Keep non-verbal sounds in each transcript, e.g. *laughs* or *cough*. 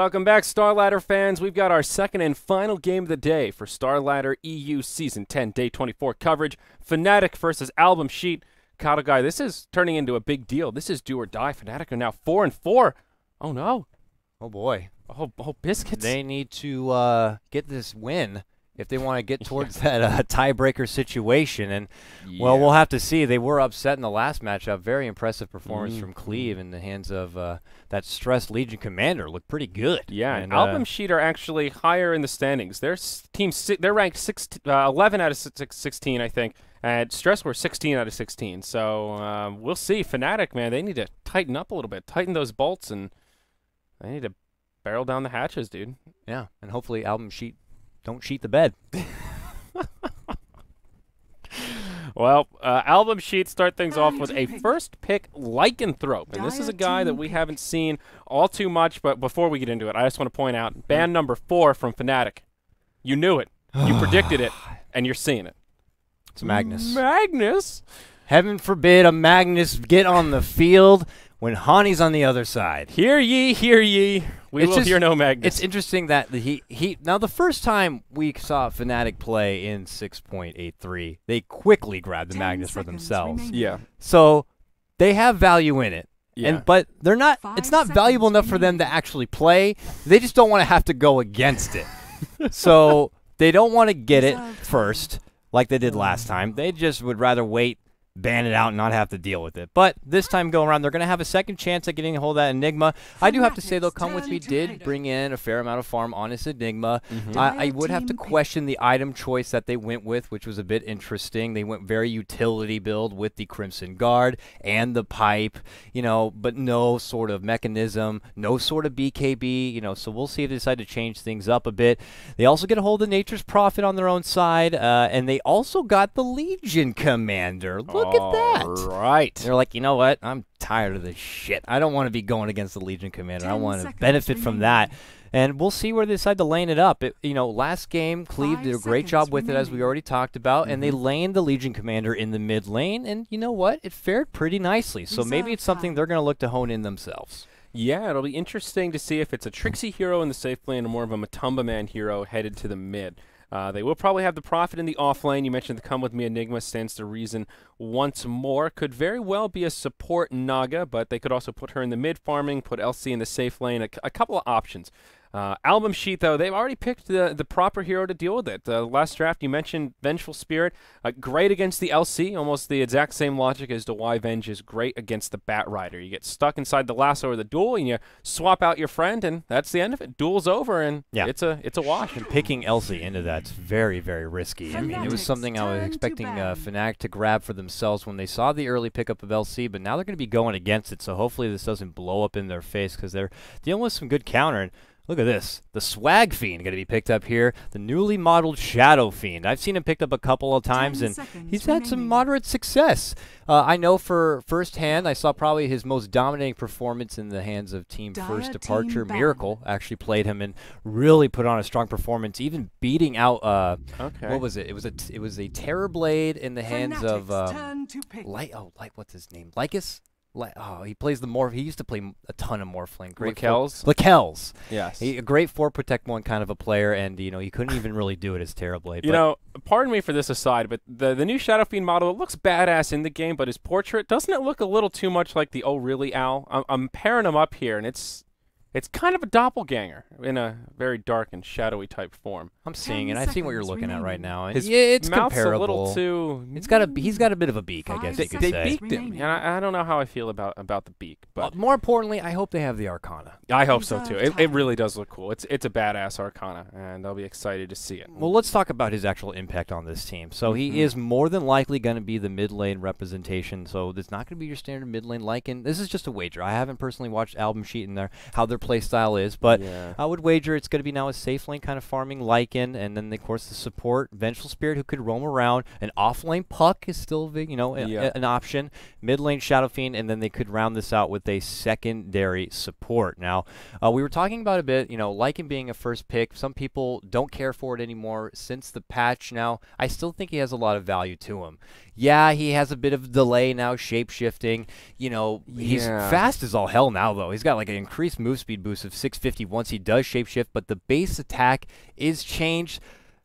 Welcome back, Starladder fans. We've got our second and final game of the day for Starladder EU Season 10, Day 24 coverage. Fnatic versus Album Sheet. KotLGuy, this is turning into a big deal. This is do or die. Fnatic are now 4 and 4. Oh, no. Oh, boy. Oh, oh biscuits. They need to uh, get this win if they want to get *laughs* towards that uh, tiebreaker situation. And yeah. well, we'll have to see. They were upset in the last matchup. Very impressive performance Mm. from Cleve in the hands of uh, that stressed Legion commander. Looked pretty good. Yeah, and, Album uh, Sheet are actually higher in the standings. Their s- team, si- they're ranked six, uh, 11 out of six- 16, I think. And Stress were 16 out of 16. So um, we'll see. Fnatic, man, they need to tighten up a little bit, tighten those bolts, and they need to barrel down the hatches, dude. yeah, and hopefully album sheet don't sheet the bed. *laughs* Well, uh, Album sheets start things off with a first pick Lycanthrope. And this is a guy that we haven't seen all too much, but before we get into it, I just want to point out band number four from Fnatic. You knew it. You *sighs* predicted it, and you're seeing it. It's Magnus. Magnus? Heaven forbid a Magnus get on the field when Hani's on the other side. Hear ye, hear ye. We It's will just- hear no Magnus. It's interesting that he he now the first time we saw Fnatic play in 6.83, they quickly grabbed the Ten Magnus for themselves. remaining. yeah. So they have value in it. Yeah. And but they're not it's not valuable seconds enough for them to actually play. They just don't want to have to go against it. *laughs* so they don't want to get it first like they did last time. They just would rather wait, ban it out, and not have to deal with it. But this time going around, they're going to have a second chance at getting a hold of that Enigma. I do have to say, though, Come With Me did bring in a fair amount of farm on this Enigma. Mhm. I, I would have to question the item choice that they went with, which was a bit interesting. They went very utility build with the Crimson Guard and the pipe, you know, but no sort of mechanism, no sort of BKB, you know. So we'll see if they decide to change things up a bit. They also get a hold of Nature's Prophet on their own side, uh, and they also got the Legion Commander. Look at that. Right. They're like, you know what? I'm tired of this shit. I don't want to be going against the Legion Commander. I want to benefit from that. And we'll see where they decide to lane it up. It, you know, last game, Cleve Five did a great job with it, as we already talked about, and they Mhm. laned the Legion Commander in the mid lane, and you know what? It fared pretty nicely. So maybe it's something they're going to look to hone in themselves. Yeah, it'll be interesting to see if it's a Trixie hero in the safe lane or more of a Matumba Man hero headed to the mid. Uh, they will probably have the Prophet in the off lane. You mentioned the Come With Me Enigma stands to reason once more. Could very well be a support Naga, but they could also put her in the mid farming, put LC in the safe lane. A couple of options. Uh, album sheet, though, they've already picked the, the proper hero to deal with it. The last draft, you mentioned Vengeful Spirit. Uh, great against the LC, almost the exact same logic as to why Venge is great against the Batrider. You get stuck inside the lasso or the duel, and you swap out your friend, and that's the end of it. Duel's over, and Yeah. it's a it's a wash. And picking LC into that's very, very risky. I mean, it was something I was expecting uh. Fnatic to grab for themselves when they saw the early pickup of LC, but now they're going to be going against it. So hopefully this doesn't blow up in their face because they're dealing with some good counter. And look at this, the Swag Fiend going to be picked up here. The newly modeled Shadow Fiend. I've seen him picked up a couple of times, and he's had some moderate success. Uh, I know for firsthand, I saw probably his most dominating performance in the hands of Team Dire First Departure. ban. Miracle actually played him and really put on a strong performance, even beating out. Uh, Okay. what was it? It was a t- it was a Terrorblade in the hands of um, turn to pick. Light. Oh, Light. What's his name? Lycus. Oh, he plays the morph. He used to play a ton of Morphling. Great four- Lakells? Lakells. yes. He, a great four protect one kind of a player, and you know he couldn't even really do it as terribly. You know, pardon me for this aside, but the the new Shadow Fiend model it looks badass in the game, but his portrait doesn't it look a little too much like the Oh Really Owl? I'm, I'm pairing him up here, and it's it's kind of a doppelganger in a very dark and shadowy type form. I'm seeing it. I see what you're seconds looking at right now. His yeah, it's mouth's comparable. a little too. It's got a. He's got a bit of a beak, I guess They, you could they say. beaked him, and I, I don't know how I feel about about the beak, Uh, but more importantly, I hope they have the Arcana. I hope so too. It, it really does look cool. It's it's a badass Arcana, and I'll be excited to see it. Well, let's talk about his actual impact on this team. So Mhm. he is more than likely going to be the mid lane representation. So it's not going to be your standard mid lane Lycan. This is just a wager. I haven't personally watched album sheet in there how their play style is, but yeah. I would wager it's going to be now a safe lane kind of farming Lycan, and then of course the support Vengeful Spirit who could roam around. An off lane Puck is still you know Yeah. an option. Mid lane Shadow Fiend, and then they could round this out with a secondary support. Now uh, we were talking about a bit, you know, Lycan being a first pick. Some people don't care for it anymore since the patch. Now I still think he has a lot of value to him. Yeah, he has a bit of delay now, shape shifting. You know, he's Yeah. fast as all hell now though. He's got like an increased move speed speed boost of 650 once he does shapeshift, but the base attack is changed.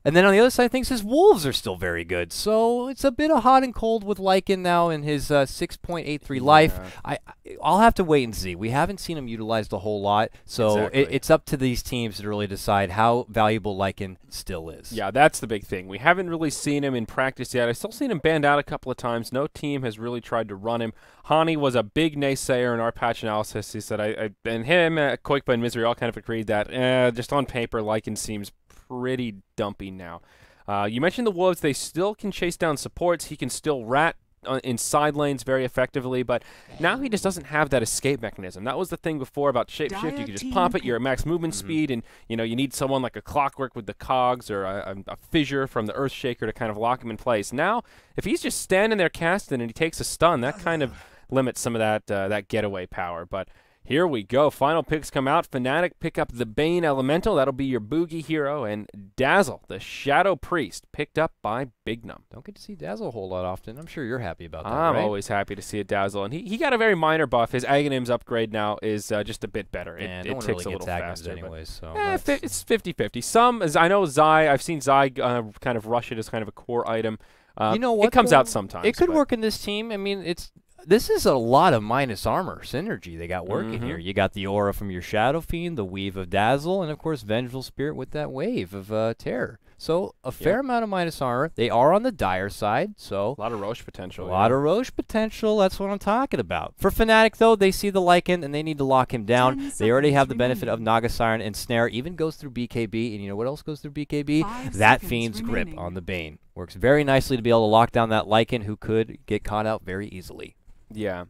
And then on the other side of things, his wolves are still very good. So it's a bit of hot and cold with Lycan now in his uh, 6.83 life. I, I'll have to wait and see. We haven't seen him utilized a whole lot, so Exactly. it, it's up to these teams to really decide how valuable Lycan still is. Yeah, that's the big thing. We haven't really seen him in practice yet. I've still seen him banned out a couple of times. No team has really tried to run him. Hani was a big naysayer in our patch analysis. He said, I, I and him, uh, Koikba, and Misery all kind of agreed that eh, just on paper, Lycan seems pretty dumpy now. Uh, you mentioned the Wolves. They still can chase down supports. He can still rat uh, in side lanes very effectively, but now he just doesn't have that escape mechanism. That was the thing before about shapeshift. You could just pop it. You're at max movement speed, and you know you need someone like a clockwork with the cogs or a, a, a fissure from the Earthshaker to kind of lock him in place. Now, if he's just standing there casting and he takes a stun, that kind of *sighs* limits some of that uh, that getaway power. But here we go. Final picks come out. Fnatic pick up the Bane Elemental. That'll be your Boogie hero. And Dazzle, the Shadow Priest, picked up by Big Num. Don't get to see Dazzle a whole lot often. I'm sure you're happy about that, I'm right? always happy to see a Dazzle. And he, he got a very minor buff. His Aghanim's upgrade now is uh, just a bit better. It, Yeah, it no ticks really a little faster. anyways, so Eh, it's 50-50. Some, as I know Zai, I've seen Zai uh, kind of rush it as kind of a core item. Uh, You know what, It comes though? out sometimes. It could work in this team. I mean, it's this is a lot of minus armor synergy they got working Mhm. here. You got the aura from your Shadow Fiend, the weave of Dazzle, and of course Vengeful Spirit with that wave of uh, Terror. So a fair amount of minus armor. They are on the dire side, so A lot of Rosh potential. a yeah. lot of Rosh potential. That's what I'm talking about. For Fnatic, though, they see the Lycan and they need to lock him down. Ten They already have the benefit of remaining. Naga Siren and Snare. Even goes through BKB, and you know what else goes through BKB? Five that seconds Fiend's grip on the Bane works very nicely to be able to lock down that Lycan, who could get caught out very easily. Yeah.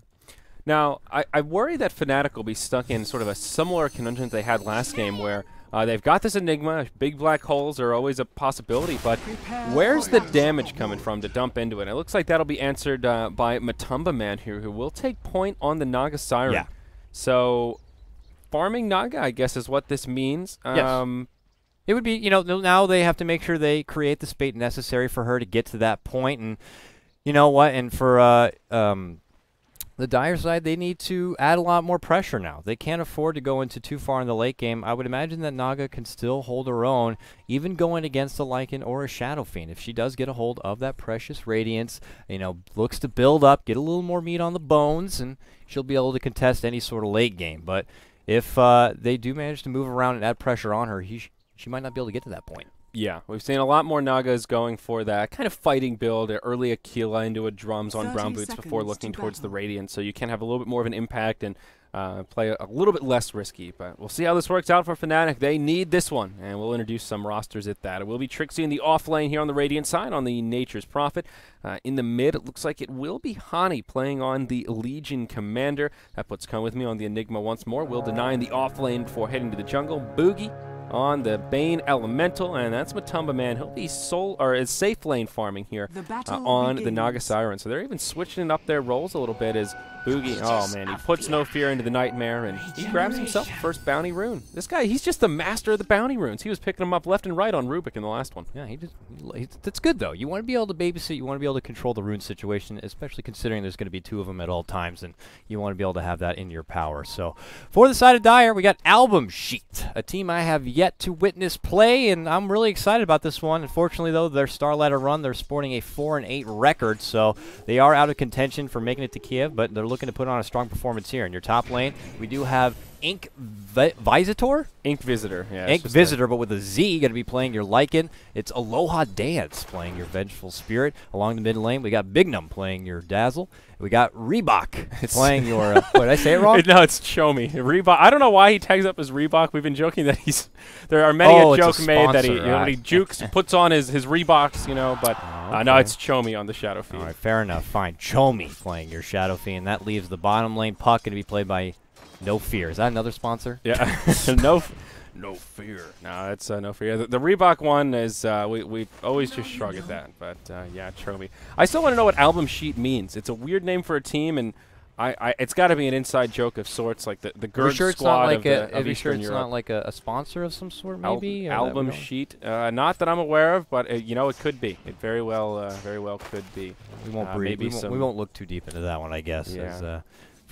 Now, I, I worry that Fnatic will be stuck in sort of a similar conundrum they had last game where uh, they've got this Enigma. Big black holes are always a possibility, but where's the damage coming from to dump into it? It looks like that'll be answered uh, by Matumba Man here, who will take point on the Naga Siren. Yeah. So, farming Naga, I guess, is what this means. Yes. Um, It would be, you know, now they have to make sure they create the spate necessary for her to get to that point, and you know what? And for uh, um, the dire side, they need to add a lot more pressure now. They can't afford to go into too far in the late game. I would imagine that Naga can still hold her own, even going against a Lycan or a Shadow Fiend. If she does get a hold of that precious radiance, you know, looks to build up, get a little more meat on the bones, and she'll be able to contest any sort of late game. But if uh, they do manage to move around and add pressure on her, he sh- she might not be able to get to that point. Yeah, we've seen a lot more Nagas going for that kind of fighting build, uh, early Aquila into a drums on 30 brown boots before looking to towards the battle. Radiant, so you can have a little bit more of an impact and uh, play a, a little bit less risky. But we'll see how this works out for Fnatic. They need this one, and we'll introduce some rosters at that. It will be Trixie in the off lane here on the Radiant side on the Nature's Prophet. Uh, in the mid, it looks like it will be Hani playing on the Legion Commander. That puts Come With Me on the Enigma once more. Will deny in the off lane before heading to the jungle. Boogie on the Bane Elemental, and that's Matumba Man. He'll be soul or is safe lane farming here The uh, on the begins. Naga Siren. So they're even switching up their roles a little bit as Boogie. Oh man, he puts no fear into the nightmare and he grabs himself the first bounty rune. This guy, he's just the master of the bounty runes. He was picking them up left and right on Rubik in the last one. Yeah, he just he, that's good though. You want to be able to babysit. You want to be able to control the rune situation, especially considering there's going to be two of them at all times, and you want to be able to have that in your power. So, for the side of Dire, we got Album Sheet, a team I have yet to witness play, and I'm really excited about this one. Unfortunately, though, their Star Ladder run, they're sporting a four and eight record, so they are out of contention for making it to Kiev, but they're looking to put on a strong performance here. In your top lane, we do have Ink Vi- Visitor. Ink Visitor. Yeah, it's Ink Visitor, but with a Z, going to be playing your Lycan. It's Aloha Dance playing your Vengeful Spirit. Along the mid lane, we got Bignum playing your Dazzle. We got Reebok *laughs* playing your. *laughs* Uh, what did I say it wrong? *laughs* no, it's Chomi. Reebok. I don't know why he tags up as Reebok. We've been joking that he's. There are many Oh, a it's a made that he, you know, right. he jukes, puts on his his Reeboks, you know. But uh, no, it's Chomi on the Shadow Fiend. All right, fair enough. Fine. Chomi playing your Shadow Fiend. That leaves the bottom lane puck going to be played by No Fear. Is that another sponsor? Yeah, *laughs* no, f- no fear. No, it's uh, no fear. The, the Reebok one is uh, we we always just shrug at that, but uh, yeah, Chomi. I still want to know what album sheet means. It's a weird name for a team, and I, I it's got to be an inside joke of sorts, like the the Gerd sure squad not like of, a? the, Are of you sure it's Europe. not like a, a sponsor of some sort, maybe? we album sheet, uh, not that I'm aware of, but uh, you know it could be. It very well, uh, very well could be. We won't breathe. maybe we, won't, we won't look too deep into that one, I guess. Yeah. As, uh,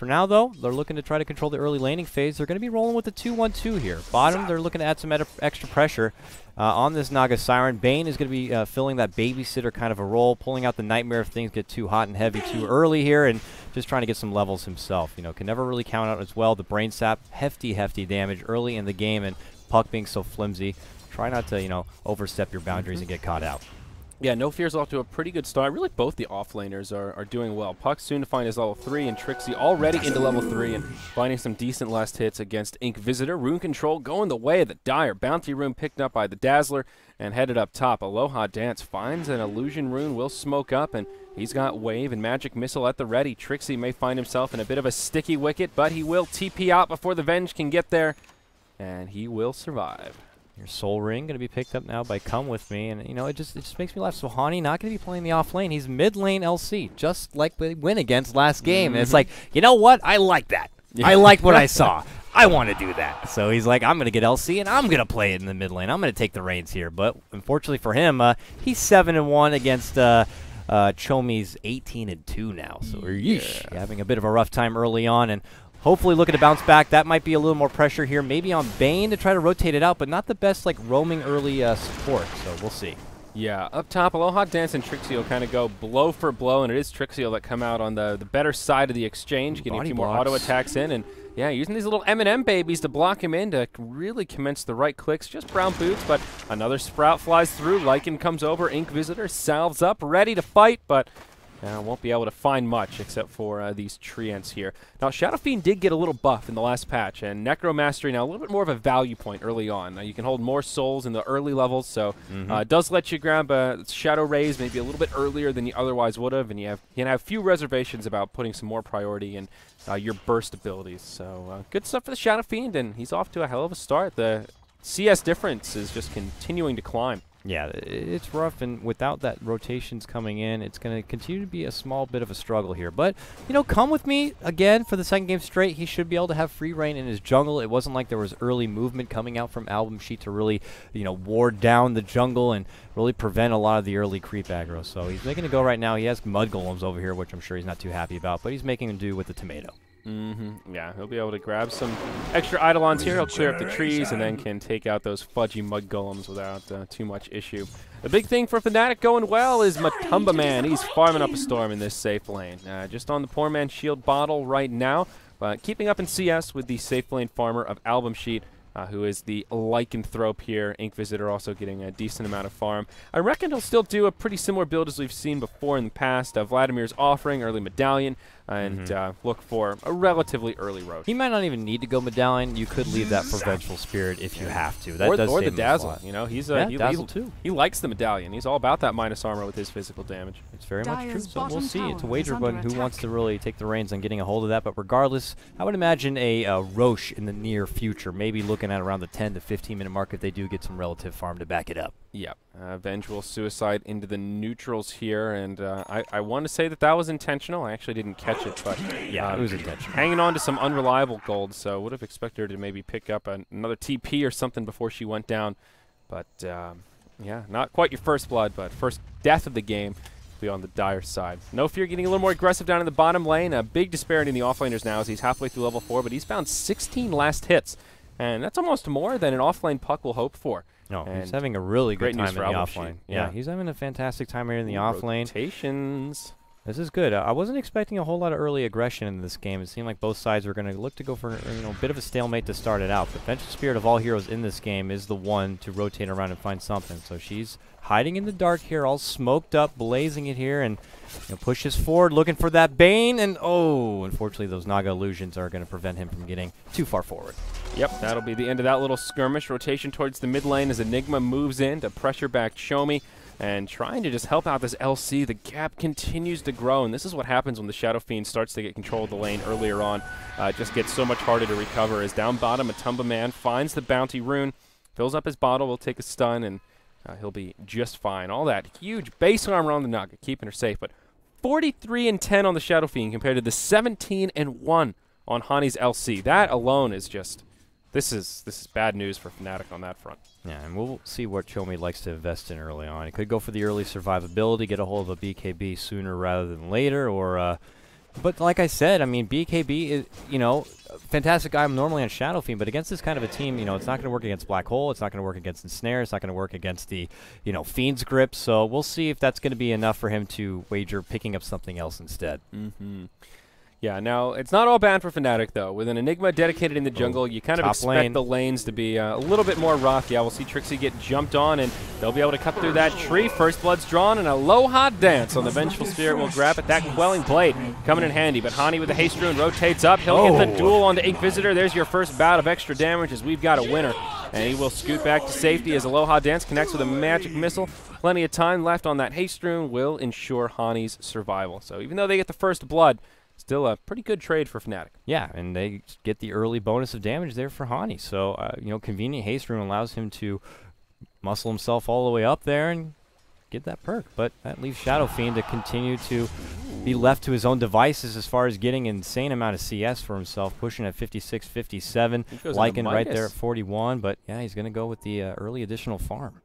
For now, though, they're looking to try to control the early laning phase. They're going to be rolling with the 2-1-2 here. Bottom, they're looking to add some extra pressure uh, on this Naga Siren. Bane is going to be uh, filling that babysitter kind of a role, pulling out the Nightmare if things get too hot and heavy too *clears throat* early here, and just trying to get some levels himself. You know, can never really count out as well. The Brain Sap, hefty, hefty damage early in the game, and Puck being so flimsy. Try not to, you know, overstep your boundaries mm -hmm. and get caught out. Yeah, No Fear's off to a pretty good start. Really, both the offlaners are, are doing well. Puck soon to find his level 3, and Trixie already into level 3 and finding some decent last hits against Ink Visitor. Rune Control going the way of the Dire. Bounty Rune picked up by the Dazzler and headed up top. Aloha Dance finds an Illusion Rune, will smoke up, and he's got Wave and Magic Missile at the ready. Trixie may find himself in a bit of a sticky wicket, but he will TP out before the Venge can get there, and he will survive. Your Soul Ring going to be picked up now by Come With Me, and you know it just it just makes me laugh. So Hani not going to be playing the off lane; he's mid lane LC, just like we win against last game. Mm -hmm. And it's mm-hmm. like, you know what? I like that. Yeah. I like what I saw. *laughs* I want to do that. So he's like, I'm going to get LC and I'm going to play it in the mid lane. I'm going to take the reins here. But unfortunately for him, uh, he's seven and one against. Uh, uh, Chomi's 18 and 2 now, so yeah. having a bit of a rough time early on, and hopefully looking to bounce back. That might be a little more pressure here, maybe on Bane to try to rotate it out, but not the best like roaming early uh, support, so we'll see. Yeah, up top, Aloha Dance and Trixie will kind of go blow for blow, and it is Trixie that come out on the, the better side of the exchange, getting Body a few blocks. more auto attacks in, and yeah, using these little M&M babies to block him in to really commence the right clicks. Just brown boots, but another Sprout flies through. Lycan comes over, Ink Visitor salves up, ready to fight, but uh, won't be able to find much except for uh, these treants here. Now, Shadow Fiend did get a little buff in the last patch, and Necromastery now a little bit more of a value point early on. Now, you can hold more souls in the early levels, so mm -hmm. uh, it does let you grab uh, Shadowraze maybe a little bit earlier than you otherwise would have, and you have you can have a few reservations about putting some more priority in uh, your burst abilities. So uh, good stuff for the Shadow Fiend, and he's off to a hell of a start. The CS difference is just continuing to climb. Yeah, it's rough, and without that rotations coming in, it's going to continue to be a small bit of a struggle here. But, you know, come with me again for the second game straight. He should be able to have free reign in his jungle. It wasn't like there was early movement coming out from Album Sheet to really, you know, ward down the jungle and really prevent a lot of the early creep aggro. So he's making it go right now. He has Mud Golems over here, which I'm sure he's not too happy about, but he's making do with the tomato. Mm-hmm. Yeah, he'll be able to grab some extra Eidolons here. He'll clear up the trees and then can take out those fudgy mud golems without uh, too much issue. The big thing for Fnatic going well is Matumba Man. He's farming up a storm in this safe lane. Uh, just on the poor man shield bottle right now, but keeping up in CS with the safe lane farmer of Album Sheet uh, who is the lycanthrope here. Ink Visitor also getting a decent amount of farm. I reckon he'll still do a pretty similar build as we've seen before in the past. Uh, Vladimir's offering early medallion and mm -hmm. uh, look for a relatively early road. He might not even need to go medallion. You could leave that for Vengeful Spirit if you have to. That or, does or the dazzle. You know, he's a yeah, he, dazzle he, too. He likes the medallion. He's all about that minus armor with his physical damage. It's very Dyer's much true. So we'll see. It's a wager button who wants to really take the reins on getting a hold of that. But regardless, I would imagine a uh, Rosh in the near future, maybe looking at around the 10 to 15 minute mark if they do get some relative farm to back it up. Yep. Uh, Vengeful Suicide into the neutrals here, and uh, I, I want to say that that was intentional. I actually didn't catch it, but yeah, uh, it was intentional. Hanging on to some unreliable gold, so would have expected her to maybe pick up an, another TP or something before she went down. But um, yeah, not quite your first blood, but first death of the game be on the dire side. No fear getting a little more aggressive down in the bottom lane. A big disparity in the offlaners now as he's halfway through level 4, but he's found 16 last hits. And that's almost more than an offlane puck will hope for. No, and he's having a really good time in the offlane. Yeah. yeah. he's having a fantastic time here in the offlane. Rotations. This is good. Uh, I wasn't expecting a whole lot of early aggression in this game. It seemed like both sides were going to look to go for you know a bit of a stalemate to start it out. But Vengeful Spirit of all heroes in this game is the one to rotate around and find something. So she's hiding in the dark here, all smoked up, blazing it here, and you know, pushes forward, looking for that Bane. And oh, unfortunately, those Naga illusions are going to prevent him from getting too far forward. Yep, that'll be the end of that little skirmish. Rotation towards the mid lane as Enigma moves in to pressure back Chomi and trying to just help out this LC. The gap continues to grow, and this is what happens when the Shadow Fiend starts to get control of the lane earlier on. Uh, it just gets so much harder to recover as down bottom, Matumba Man finds the Bounty Rune, fills up his bottle, will take a stun, and uh, he'll be just fine. All that huge base armor on the Nugget, keeping her safe, but 43 and 10 on the Shadow Fiend compared to the 17 and 1 on Hani's LC. That alone is just this is this is bad news for Fnatic on that front. Yeah, and we'll see what Chomi likes to invest in early on. He could go for the early survivability, get a hold of a BKB sooner rather than later, or uh, But like I said, I mean, BKB is, you know, fantastic guy I'm normally on Shadow Fiend, but against this kind of a team, you know, it's not going to work against Black Hole. It's not going to work against Ensnare. It's not going to work against the, you know, Fiend's grip. So we'll see if that's going to be enough for him to wager picking up something else instead. Mm-hmm. Yeah, now it's not all bad for Fnatic though. With an Enigma dedicated in the jungle, you kind of Top expect lane. the lanes to be uh, a little bit more rough. Yeah, we'll see Trixie get jumped on, and they'll be able to cut through that tree. First blood's drawn, and Aloha dance on the Vengeful Spirit will grab it. That quelling blade coming in handy, but Hani with the haste rune rotates up. He'll get the Oh. duel onto Ink Visitor. There's your first bout of extra damage as we've got a winner, and he will scoot back to safety as Aloha dance connects with a magic missile. Plenty of time left on that haste rune will ensure Hani's survival. So even though they get the first blood. Still a pretty good trade for Fnatic. Yeah, and they get the early bonus of damage there for Hani. So, uh, you know, convenient haste rune allows him to muscle himself all the way up there and get that perk. But that leaves Shadow Fiend to continue to be left to his own devices as far as getting insane amount of CS for himself, pushing at 56, 57. He goes Lycan right there at 41. But yeah, he's going to go with the uh, early additional farm.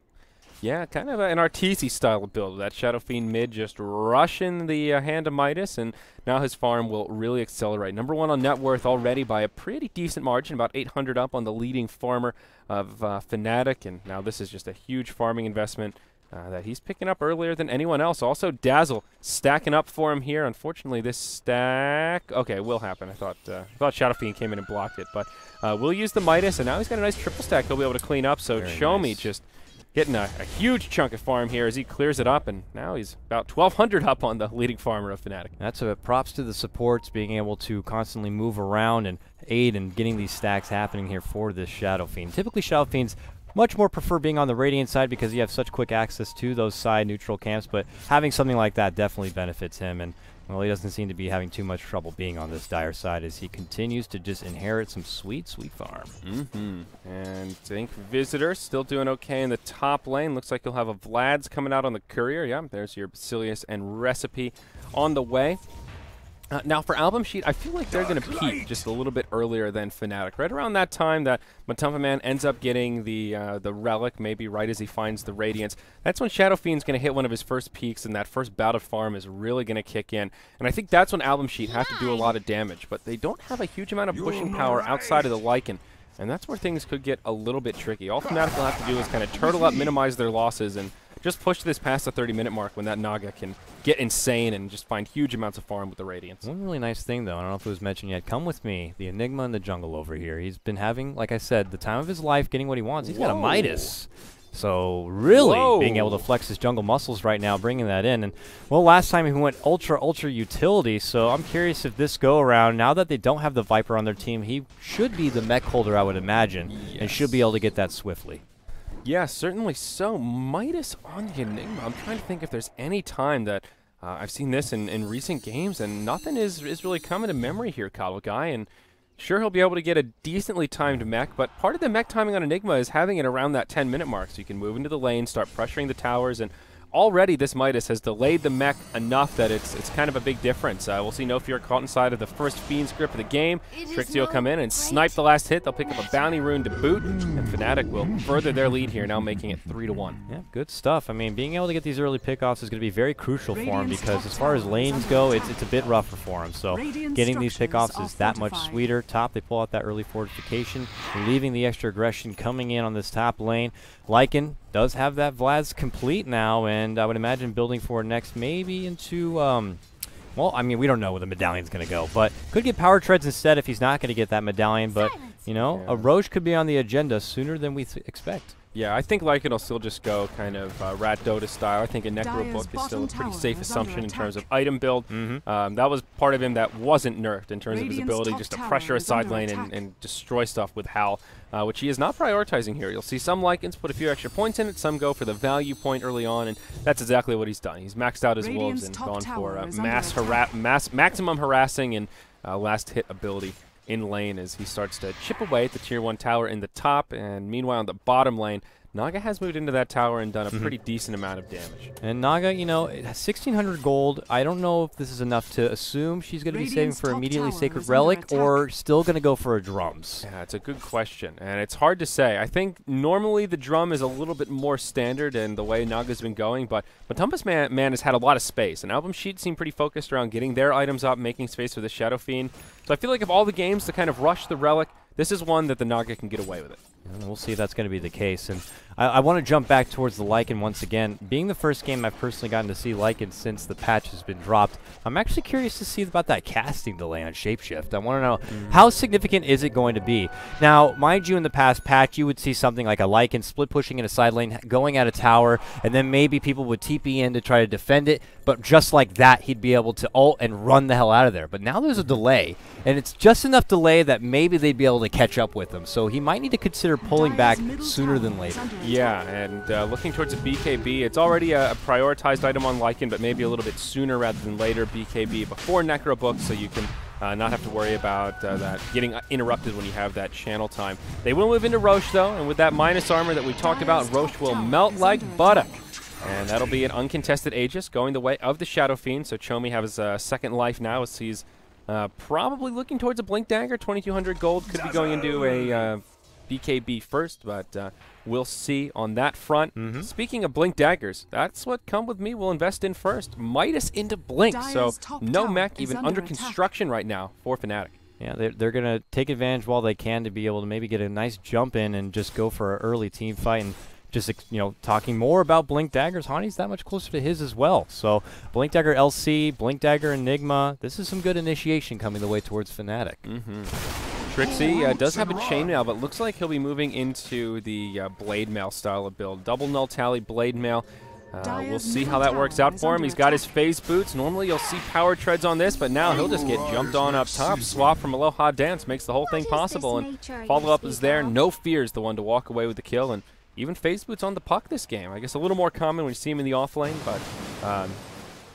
Yeah, kind of an Arteezy style of build. That Shadow Fiend mid just rushing the uh, hand of Midas, and now his farm will really accelerate. Number one on net worth already by a pretty decent margin, about 800 up on the leading farmer of uh, Fnatic, and now this is just a huge farming investment. Uh, that he's picking up earlier than anyone else. Also, Dazzle stacking up for him here. Unfortunately, this stack. Okay, will happen. I thought uh, I thought Shadow Fiend came in and blocked it, but uh, we'll use the Midas, and now he's got a nice triple stack. He'll be able to clean up. So Very show me nice. just getting a, a huge chunk of farm here as he clears it up, and now he's about 1,200 up on the leading farmer of Fnatic. That's a props to the supports being able to constantly move around and aid in getting these stacks happening here for this Shadow Fiend. Typically, Shadow Fiends much more prefer being on the Radiant side because you have such quick access to those side neutral camps, but having something like that definitely benefits him, and well, he doesn't seem to be having too much trouble being on this dire side as he continues to just inherit some sweet, sweet farm. Mm-hmm. And Ink Visitor still doing okay in the top lane. Looks like you'll have a Vlad's coming out on the courier. Yeah, there's your Basilius and Recipe on the way. Uh, now for album sheet, I feel like they're going to peak just a little bit earlier than Fnatic. Right around that time that Matumba Man ends up getting the uh, the relic, maybe right as he finds the Radiance. That's when Shadow Fiend's going to hit one of his first peaks, and that first bout of farm is really going to kick in. And I think that's when album sheet have to do a lot of damage, but they don't have a huge amount of pushing power outside of the Lycan. And that's where things could get a little bit tricky. All Fnatic will have to do is kind of turtle up, minimize their losses, and just push this past the 30 minute mark when that Naga can get insane and just find huge amounts of farm with the Radiance. One really nice thing, though, I don't know if it was mentioned yet. Come with me, the Enigma in the jungle over here. He's been having, like I said, the time of his life, getting what he wants. He's got a Midas. So really being able to flex his jungle muscles right now, bringing that in. And well, last time he went ultra ultra utility. So I'm curious if this go around, now that they don't have the Viper on their team, he should be the mech holder, I would imagine, and should be able to get that swiftly. Yeah, certainly so. Midas on the Enigma. I'm trying to think if there's any time that uh, I've seen this in, in recent games, and nothing is, is really coming to memory here, KotLGuy. And sure, he'll be able to get a decently timed mech, but part of the mech timing on Enigma is having it around that 10 minute mark, so you can move into the lane, start pressuring the towers, and already this Midas has delayed the mech enough that it's it's kind of a big difference. Uh, we'll see No Fear caught inside of the first Fiend's grip of the game. Trixie will come in and snipe the last hit. They'll pick up a bounty rune to boot, and Fnatic will further their lead here, now making it 3 to 1. Yeah, good stuff. I mean, being able to get these early pickoffs is going to be very crucial for him because as far as lanes go, it's, it's a bit rougher for him. So getting these pickoffs is that much sweeter. Top, they pull out that early fortification, leaving the extra aggression coming in on this top lane. Lycan does have that Vlad's complete now, and I would imagine building for next maybe into... Um, well, I mean, we don't know where the medallion's going to go, but could get power treads instead if he's not going to get that medallion. But, you know, Yeah. a Rosh could be on the agenda sooner than we th- expect. Yeah, I think Lycan will still just go kind of uh, Rat Dota style. I think a Necro Dire's book is still a pretty safe assumption in terms of item build. Mm-hmm. Um, that was part of him that wasn't nerfed in terms of his ability just to pressure a side lane and, and destroy stuff with Hal, uh, which he is not prioritizing here. You'll see some Lycans put a few extra points in it, some go for the value point early on, and that's exactly what he's done. He's maxed out his wolves and gone for uh, mass, attack. hara- mass maximum harassing and uh, last hit ability in lane as he starts to chip away at the tier one tower in the top, and meanwhile in the bottom lane, Naga has moved into that tower and done a Mhm. pretty decent amount of damage. And Naga, you know, it has 1600 gold. I don't know if this is enough to assume she's going to be saving for immediately Sacred Relic or still going to go for a drums. Yeah, it's a good question, and it's hard to say. I think normally the drum is a little bit more standard in the way Naga's been going, but Matumba's man, man has had a lot of space, and Album Sheet seemed pretty focused around getting their items up, making space for the Shadow Fiend. So I feel like of all the games to kind of rush the Relic, this is one that the Naga can get away with it. And we'll see if that's going to be the case. And I, I want to jump back towards the Lycan once again. Being the first game I've personally gotten to see Lycan since the patch has been dropped, I'm actually curious to see about that casting delay on Shapeshift. I want to know mm. how significant is it going to be? Now, mind you, in the past patch, you would see something like a Lycan split pushing in a side lane, going at a tower, and then maybe people would TP in to try to defend it. But just like that, he'd be able to ult and run the hell out of there. But now there's a delay, and it's just enough delay that maybe they'd be able to catch up with him. So he might need to consider pulling back sooner than later. Yeah, and uh, looking towards a BKB, it's already a, a prioritized item on Lycan, but maybe a little bit sooner rather than later. BKB before Necrobook, so you can uh, not have to worry about uh, that getting uh, interrupted when you have that channel time. They will move into Rosh though, and with that minus armor that we talked about, Rosh will melt like butter. And that'll be an uncontested Aegis going the way of the Shadow Fiend. So Chomi has a second life now as he's uh, probably looking towards a Blink Dagger. 2200 gold could be going into a uh, BKB first, but uh, we'll see on that front. Mhm. Speaking of Blink Daggers, that's what Come With Me will invest in first. Midas into Blink. So no mech even under under construction right now for Fnatic. Yeah, they're, they're going to take advantage while they can to be able to maybe get a nice jump in and just go for an early team fight and just, you know, talking more about Blink Daggers. Hani's that much closer to his as well. So Blink Dagger LC, Blink Dagger Enigma, this is some good initiation coming the way towards Fnatic. Mm-hmm. Trixie uh, does have a chainmail, but looks like he'll be moving into the uh, blade mail style of build. Double null tally blade mail. Uh, we'll see how that works out for him. He's got his phase boots. Normally you'll see power treads on this, but now he'll just get jumped on up top. Swap from Aloha Dance makes the whole thing possible, and follow up is there. No fear is the one to walk away with the kill, and even phase boots on the puck this game. I guess a little more common when you see him in the off lane, but um,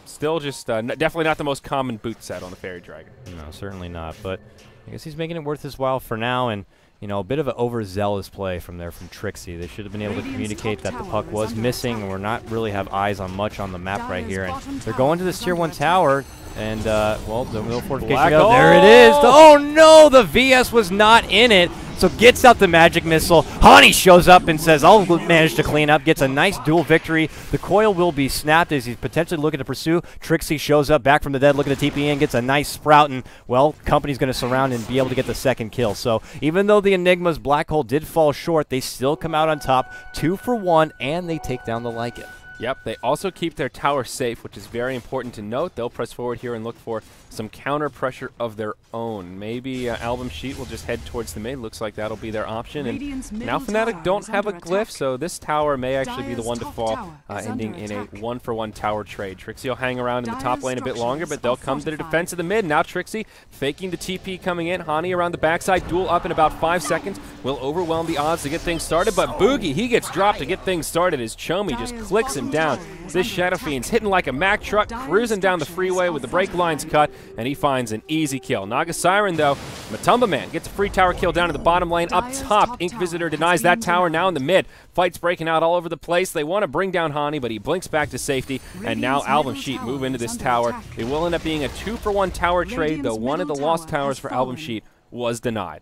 still just uh, n- definitely not the most common boot set on the Fairy Dragon. No, certainly not. But I guess he's making it worth his while for now. And, you know, a bit of an overzealous play from there from Trixie. They should have been able to communicate that the puck was missing attack. and we're not really have eyes on much on the map right here. And they're going to this tier 1 tower. And, uh, well, the no fortification. There it is. hole! Oh, no. The VS was not in it. So gets out the magic missile. Hani shows up and says, I'll manage to clean up. Gets a nice dual victory. The coil will be snapped as he's potentially looking to pursue. Trixie shows up back from the dead looking to TP in. Gets a nice sprout. And, well, company's going to surround and be able to get the second kill. So even though the Enigma's black hole did fall short, they still come out on top. Two for one. And they take down the Lycan. Yep, they also keep their tower safe, which is very important to note. They'll press forward here and look for some counter pressure of their own. Maybe uh, Album Sheet will just head towards the mid. Looks like that'll be their option. And now Fnatic don't have a glyph, attack. so this tower may actually be the one to fall, uh, ending in a one-for-one tower trade. Trixie will hang around in the top lane a bit longer, but they'll come to the defense of the mid. Now Trixie faking the TP coming in. Hani around the backside, duel up in about five seconds. Will overwhelm the odds to get things started, but Boogie, he gets dropped to get things started as Chomi just clicks him down. This Shadow. Fiend's hitting like a Mack truck, cruising down the freeway with the brake lines cut, and he finds an easy kill. Naga Siren, though, Matumba Man gets a free tower kill down to the bottom lane. Up top, top Ink Visitor denies that tower now in the mid. Fights breaking out all over the place. They want to bring down Hani, but he blinks back to safety, and now Album Sheet move into this tower. attack. It will end up being a two-for-one tower trade, though one of the lost towers for Album. Sheet was denied.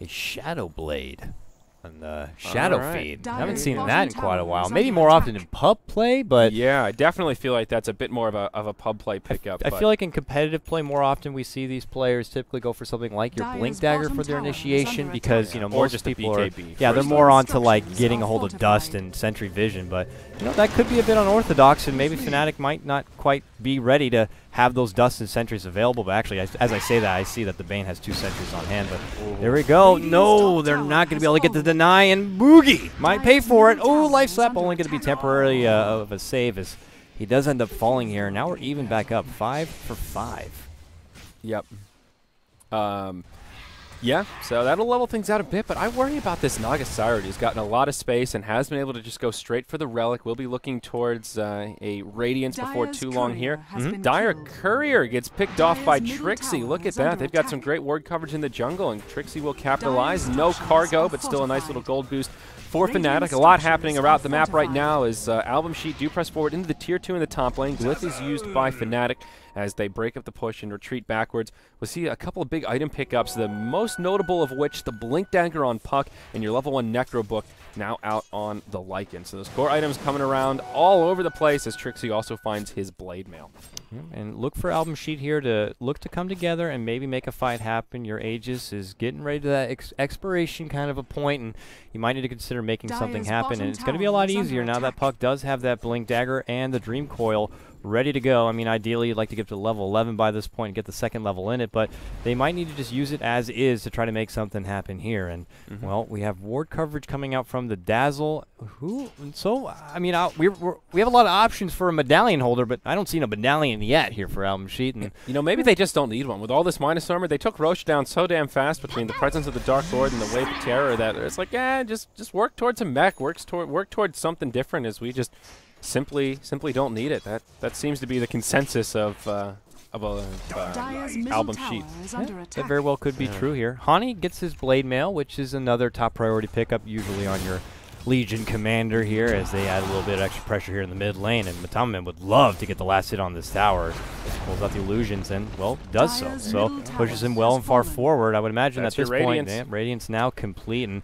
A Shadow Blade. And the Shadow Alright. Feed. Dire's haven't seen that in quite a while. Maybe under more often in pub play, but yeah, I definitely feel like that's a bit more of a, of a pub play pickup. I but- feel like in competitive play more often we see these players typically go for something like your Dire's Blink Dagger for their initiation because, you know, more just people are Yeah, they're more on to like getting a hold of dust and sentry vision, but you know, that could be a bit unorthodox and maybe Fnatic might not quite be ready to have those dust and sentries available, but actually I, as I say that I see that the Bane has two sentries on hand, but there we go. No, they're not going to be able to get the deny and Boogie might pay for it. Oh, life slap only going to be attack. temporarily uh, of a save as he does end up falling here. Now we're even back up, five for five. Yep. Um, Yeah, so that'll level things out a bit, but I worry about this Naga Siren. He's gotten a lot of space and has been able to just go straight for the Relic. We'll be looking towards uh, a Radiance before too long here. has been Dire killed. Courier gets picked off by Trixie. Look at that. They've got some great ward coverage in the jungle, and Trixie will capitalize. Dyer's No cargo, but still a nice little gold boost for Fnatic. A lot happening around the map right now as uh, Album Sheet do press forward into the tier 2 in the top lane. Glyph is used by Fnatic as they break up the push and retreat backwards. We'll see a couple of big item pickups, the most notable of which the Blink Dagger on Puck and your level 1 Necro Book now out on the Lycan. So those core items coming around all over the place as Trixie also finds his Blade Mail. Mm-hmm. And look for album sheet here to look to come together and maybe make a fight happen. Your Aegis is getting ready to that ex- expiration kind of a point, and you might need to consider making something happen. And it's going to be a lot easier now that. Puck does have that Blink Dagger and the Dream Coil ready to go. I mean, ideally, you'd like to get to level 11 by this point and get the second level in it, but they might need to just use it as is to try to make something happen here. And, Mm-hmm. well, we have ward coverage coming out from the Dazzle. Who? So, I mean, I, we're, we're, we have a lot of options for a medallion holder, but I don't see no medallion yet here for Album Sheet. And You know, maybe they just don't need one. With all this minus armor, they took Rosh down so damn fast between the presence of the Dark Lord and the Wave of Terror that it's like, yeah, just just work towards a mech, works toward work towards something different. As we just simply simply don't need it. That that seems to be the consensus of uh, of a uh, album sheet. is under That very well could be true here. Hani gets his blade mail, which is another top priority pickup, usually on your Legion commander here, as they add a little bit of extra pressure here in the mid lane. And Mataman would love to get the last hit on this tower. Pulls out the illusions and, well, does so. So pushes him well and far forward. I would imagine That's at this point, Radiance. yeah, Radiance now complete. And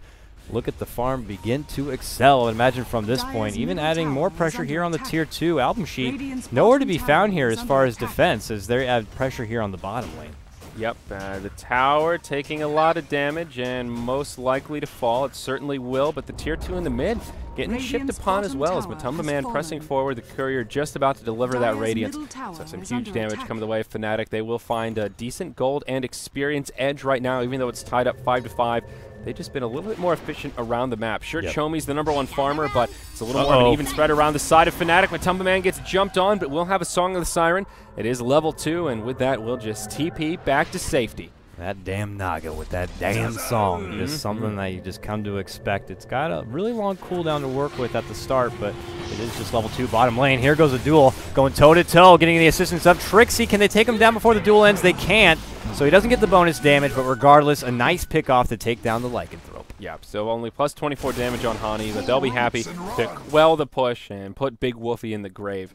look at the farm begin to excel. I imagine from this point, even adding more pressure here on the tier 2 album sheet. Nowhere to be found here as far as defense, as they add pressure here on the bottom lane. Yep, uh, the tower taking a lot of damage and most likely to fall. It certainly will, but the tier two in the mid getting shipped upon as well as Matumba has Man pressing forward. The courier just about to deliver that radiance. So some huge damage attack. coming the way of Fnatic. They will find a decent gold and experience edge right now, even though it's tied up five to five. They've just been a little bit more efficient around the map. Sure, Yep. Chomi's the number one farmer, but it's a little more of an even spread around the side of Fnatic. Matumba Man gets jumped on, but we'll have a Song of the Siren. It is level two, and with that, we'll just TP back to safety. That damn Naga with that damn song. Just something that you just come to expect. It's got a really long cooldown to work with at the start, but it is just level 2 bottom lane. Here goes a duel. Going toe to toe, getting the assistance of Trixie. Can they take him down before the duel ends? They can't. So he doesn't get the bonus damage, but regardless, a nice pick off to take down the Lycanthrope. Yeah, so only plus 24 damage on Hani, but they'll be happy to quell the push and put Big Wolfie in the grave.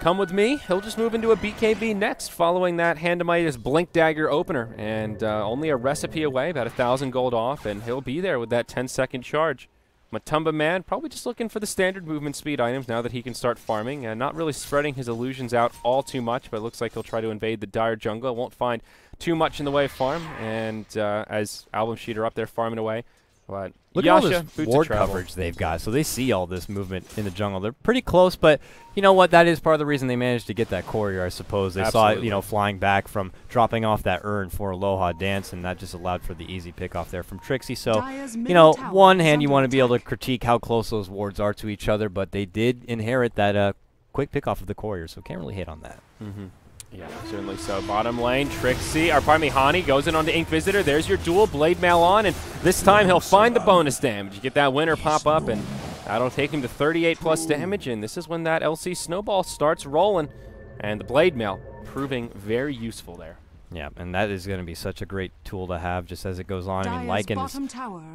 Come with me. He'll just move into a BKB next, following that Hand of Midas Blink Dagger opener, and uh, only a recipe away, about a thousand gold off, and he'll be there with that 10 second charge. Matumba Man probably just looking for the standard movement speed items now that he can start farming, and not really spreading his illusions out all too much, but it looks like he'll try to invade the dire jungle. Won't find too much in the way of farm, and uh, as Album Sheet are up there farming away, but Look Yasha, at all this boots ward coverage they've got. So they see all this movement in the jungle. They're pretty close, but you know what? That is part of the reason they managed to get that courier, I suppose. They saw it, you know, flying back from dropping off that urn for Aloha Dance, and that just allowed for the easy pick off there from Trixie. So, you know, one hand you want to be able to critique how close those wards are to each other, but they did inherit that uh, quick pick off of the courier, so can't really hit on that. Mm-hmm. Yeah, certainly so. Bottom lane, Trixie, or pardon me, Hani goes in on the Ink Visitor. There's your dual Blade Mail on, and this time he'll find the bonus damage. You get that winner pop up, and that'll take him to 38 plus damage, and this is when that LC Snowball starts rolling, and the Blade Mail proving very useful there. Yeah, and that is going to be such a great tool to have just as it goes on. I mean, Lycan is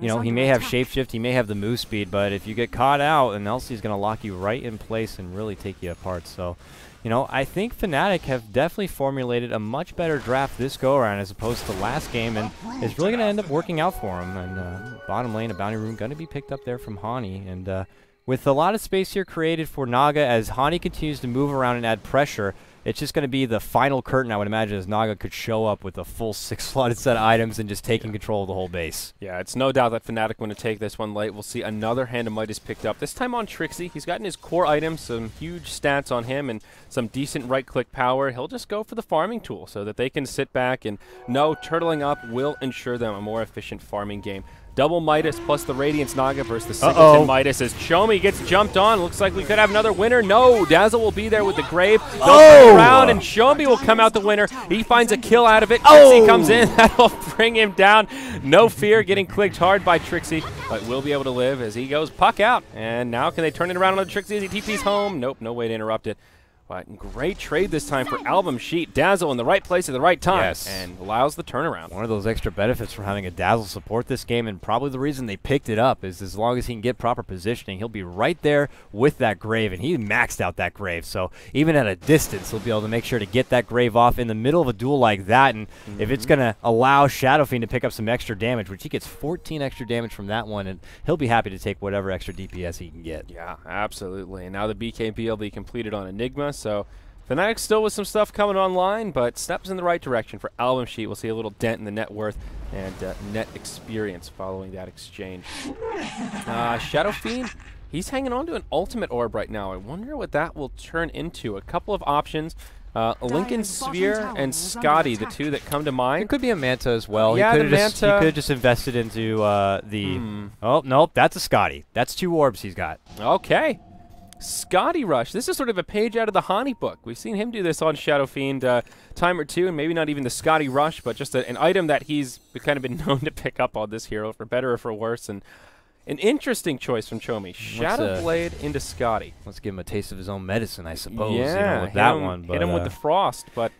You know, he under may have shapeshift, he may have the move speed, but if you get caught out, then LC's going to lock you right in place and really take you apart. So, you know, I think Fnatic have definitely formulated a much better draft this go around as opposed to last game, and it's really going to end up working out for them. And uh, bottom lane, a bounty room going to be picked up there from Hani, and uh, with a lot of space here created for Naga as Hani continues to move around and add pressure. It's just going to be the final curtain, I would imagine, as Naga could show up with a full six *laughs* slotted set of items and just taking control of the whole base. Yeah, it's no doubt that Fnatic going to take this one late. We'll see another Hand of Midas picked up. This time on Trixie. He's gotten his core items, some huge stats on him, and some decent right-click power. He'll just go for the farming tool so that they can sit back and know turtling up will ensure them a more efficient farming game Double Midas plus the Radiance Naga versus the. Singleton Midas as Chomi gets jumped on. Looks like we could have another winner. No, Dazzle will be there with the Grave. They'll Oh! around and Chomi will come out the winner. He finds a kill out of it. Oh! Trixie comes in. *laughs* That'll bring him down. No fear getting clicked hard by Trixie, but will be able to live as he goes puck out. And now can they turn it around on Trixie as he TP's home? Nope, no way to interrupt it. But great trade this time for Album Sheet. Dazzle in the right place at the right time. Yes. And allows the turnaround. One of those extra benefits from having a Dazzle support this game, and probably the reason they picked it up is as long as he can get proper positioning, he'll be right there with that Grave, and he maxed out that Grave. So even at a distance, he'll be able to make sure to get that Grave off in the middle of a duel like that. And if it's mm-hmm. going to allow Shadow Fiend to pick up some extra damage, which he gets 14 extra damage from that one, and he'll be happy to take whatever extra DPS he can get. Yeah, absolutely. And now the BKB will be completed on Enigma, so Fnatic still with some stuff coming online, but steps in the right direction for Album Sheet. We'll see a little dent in the net worth and uh, net experience following that exchange. Uh, Shadow Fiend, he's hanging on to an ultimate orb right now. I wonder what that will turn into. A couple of options. Uh, Linken's Dire's Sphere and Skadi, the two that come to mind. It could be a Manta as well. Yeah, he the could have just, he Manta. could have just invested into uh, the. Hmm. Oh nope, that's a Skadi. That's two orbs he's got. Okay. Skadi Rush. This is sort of a page out of the Hani book. We've seen him do this on Shadow Fiend uh, time or two, and maybe not even the Skadi Rush, but just a, an item that he's kind of been *laughs* known to pick up on this hero, for better or for worse. And an interesting choice from Chomi. Shadow uh, Blade into Skadi. Let's give him a taste of his own medicine, I suppose. you know, yeah, with hit that him, one. But, hit him with uh, the frost, but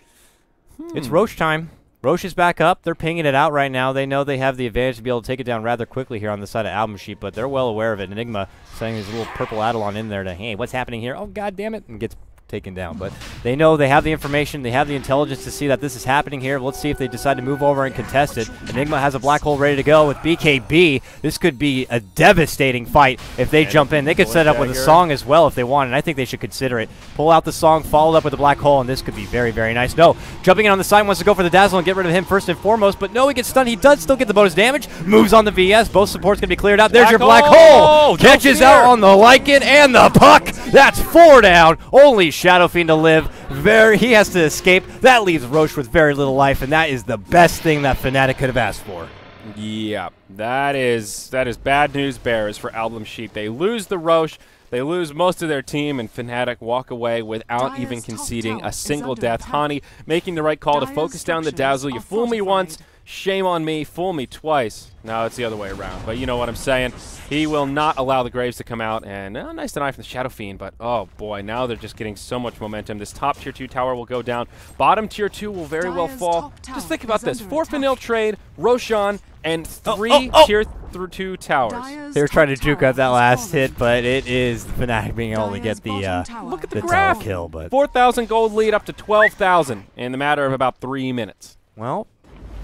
It's hmm. Rosh time. Rosh is back up. They're pinging it out right now. They know they have the advantage to be able to take it down rather quickly here on the side of Album Sheet, but they're well aware of it. Enigma sending his little purple Eidolon in there to, hey, what's happening here? Oh, god damn it, and gets taken down. But they know they have the information, they have the intelligence to see that this is happening here. Let's see if they decide to move over and contest it. Enigma has a black hole ready to go with BKB. This could be a devastating fight if they And jump in. They could set up with a song as well if they want, and I think they should consider it. Pull out the song, follow it up with a black hole, and this could be very, very nice. No, jumping in on the side wants to go for the dazzle and get rid of him first and foremost, but no, he gets stunned. He does still get the bonus damage. Moves on the VS. Both supports can be cleared out. There's Black your black hole! hole. Catches out on the Lycan and the puck. That's four down. Only Shadow Fiend to live. Very, he has to escape. That leaves Rosh with very little life, and that is the best thing that Fnatic could have asked for. Yeah, that is that is bad news bears for Album Sheet. They lose the Rosh, they lose most of their team, and Fnatic walk away without Dire's even conceding a single death. attack. Hani making the right call to focus down the dazzle. You fool me once, fortified. Shame on me. Fool me twice. Now it's the other way around. But you know what I'm saying. He will not allow the Graves to come out. And uh, nice deny from the Shadow Fiend. But oh boy, now they're just getting so much momentum. This top tier two tower will go down. Bottom tier two will very well fall. Just think about this: four for attack. nil trade, Roshan, and Oh, three oh, oh. tier th- two towers. Dire's They were trying to juke out that last fallen. hit, but it is the Fnatic being able to get the uh, Look at the the graph. tower kill. But 4,000 gold lead up to 12,000 in the matter of about three minutes. Well,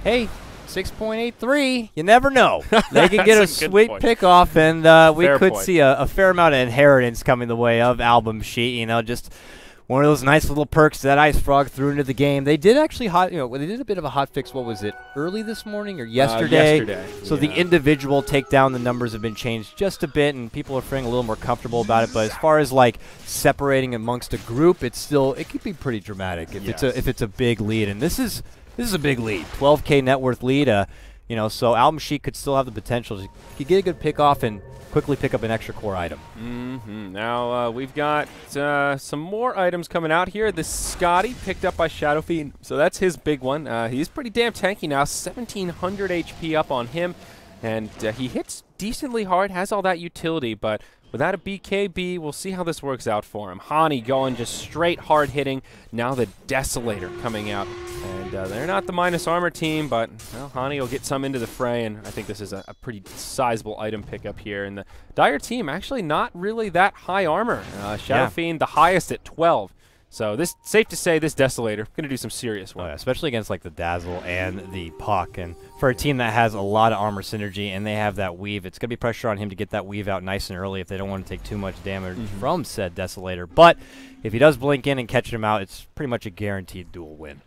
hey, 6.83. You never know. *laughs* They can get a a sweet point. pick off, and uh, we Fair could point. see a, a fair amount of inheritance coming the way of Album Sheet. You know, just one of those nice little perks that Ice Frog threw into the game. They did actually hot, you know, they did a bit of a hot fix. What was it? Early this morning or yesterday? Uh, yesterday, So the yeah. individual takedown, the numbers have been changed just a bit, and people are feeling a little more comfortable about it. But as far as like separating amongst a group, it's still it could be pretty dramatic if it's a if it's a big lead, and this is this is a big lead, 12k net worth lead. Uh, you know, so Album Sheet could still have the potential to get a good pick off and quickly pick up an extra core item. hmm Now uh, we've got uh, some more items coming out here. This Skadi picked up by Shadow Fiend, so that's his big one. Uh, he's pretty damn tanky now, 1700 HP up on him, and uh, he hits decently hard, has all that utility, but without a BKB, we'll see how this works out for him. Hani going just straight hard hitting. Now the Desolator coming out, and uh, they're not the minus armor team, but well, Hani will get some into the fray, and I think this is a, a pretty sizable item pickup here. And the Dire team actually not really that high armor. Uh, Shadow Yeah. Fiend the highest at 12. So this safe to say this Desolator going to do some serious Oh, work. yeah, especially against like the Dazzle and the Puck, and for a team that has a lot of armor synergy and they have that weave, it's gonna be pressure on him to get that weave out nice and early if they don't want to take too much damage Mhm. from said Desolator. But if he does blink in and catch him out, it's pretty much a guaranteed duel win.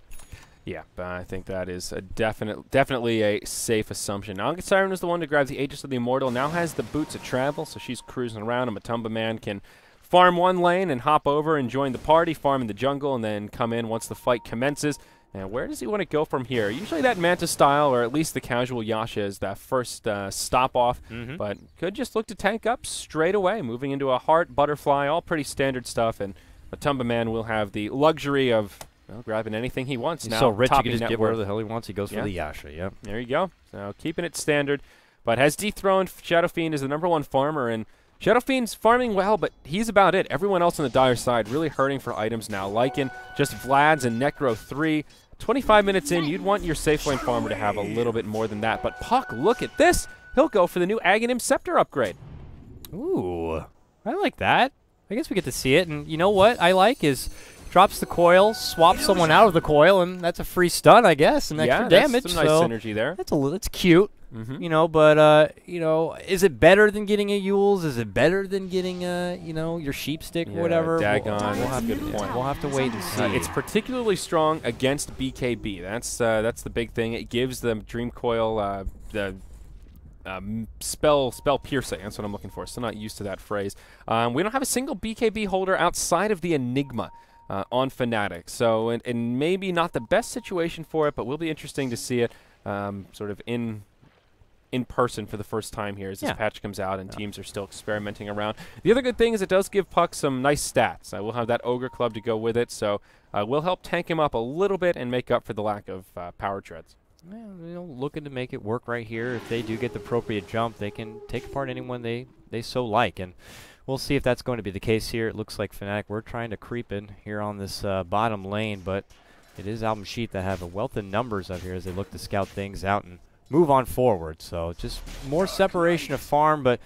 Yeah, but I think that is a definite, definitely a safe assumption. Now, Siren is the one to grab the Aegis of the Immortal. Now has the boots of travel, so she's cruising around. And Matumba Man can farm one lane and hop over and join the party, farm in the jungle, and then come in once the fight commences. And where does he want to go from here? Usually that Manta style, or at least the casual Yasha, is that first uh, stop off. Mhm. But could just look to tank up straight away, moving into a heart, butterfly, all pretty standard stuff. And Matumba Man will have the luxury of well, grabbing anything he wants He's now. so rich he can just get whatever the hell he wants. He goes Yeah. for the Yasha. Yep. There you go. So keeping it standard, but has dethroned Shadow Fiend as the number one farmer, and Shadow Fiend's farming well, but he's about it. Everyone else on the dire side really hurting for items now. Lycan, just Vlad's and Necro three. 25 minutes in, you'd want your safe lane farmer to have a little bit more than that. But Puck, look at this. He'll go for the new Aghanim Scepter upgrade. Ooh, I like that. I guess we get to see it, and you know what I like is drops the coil, swaps someone out of the coil, and that's a free stun, I guess, and yeah, extra that's damage. some nice so synergy there. that's a little, it's cute, Mhm. you know. But uh, you know, is it better than getting a Euls? Is it better than getting a, you know, your sheep stick Yeah, or whatever? Dagon, We'll, we'll have to point. We'll have to wait and see. Uh, it's particularly strong against BKB. That's uh, that's the big thing. It gives the Dream Coil uh, the um, spell spell piercing. That's what I'm looking for. Still not used to that phrase. Um, we don't have a single BKB holder outside of the Enigma. Uh, on Fnatic, so and, and maybe not the best situation for it, but will be interesting to see it um, sort of in in person for the first time here as this Yeah. patch comes out and teams are still experimenting around. The other good thing is it does give Puck some nice stats. I will have that Ogre Club to go with it, so uh, we'll help tank him up a little bit and make up for the lack of uh, power treads. Yeah, you know, looking to make it work right here. If they do get the appropriate jump, they can take apart anyone they, they so like. And we'll see if that's going to be the case here. It looks like Fnatic, we're trying to creep in here on this uh, bottom lane, but it is Album Sheet that have a wealth of numbers up here as they look to scout things out and move on forward. So just more oh, separation of farm, but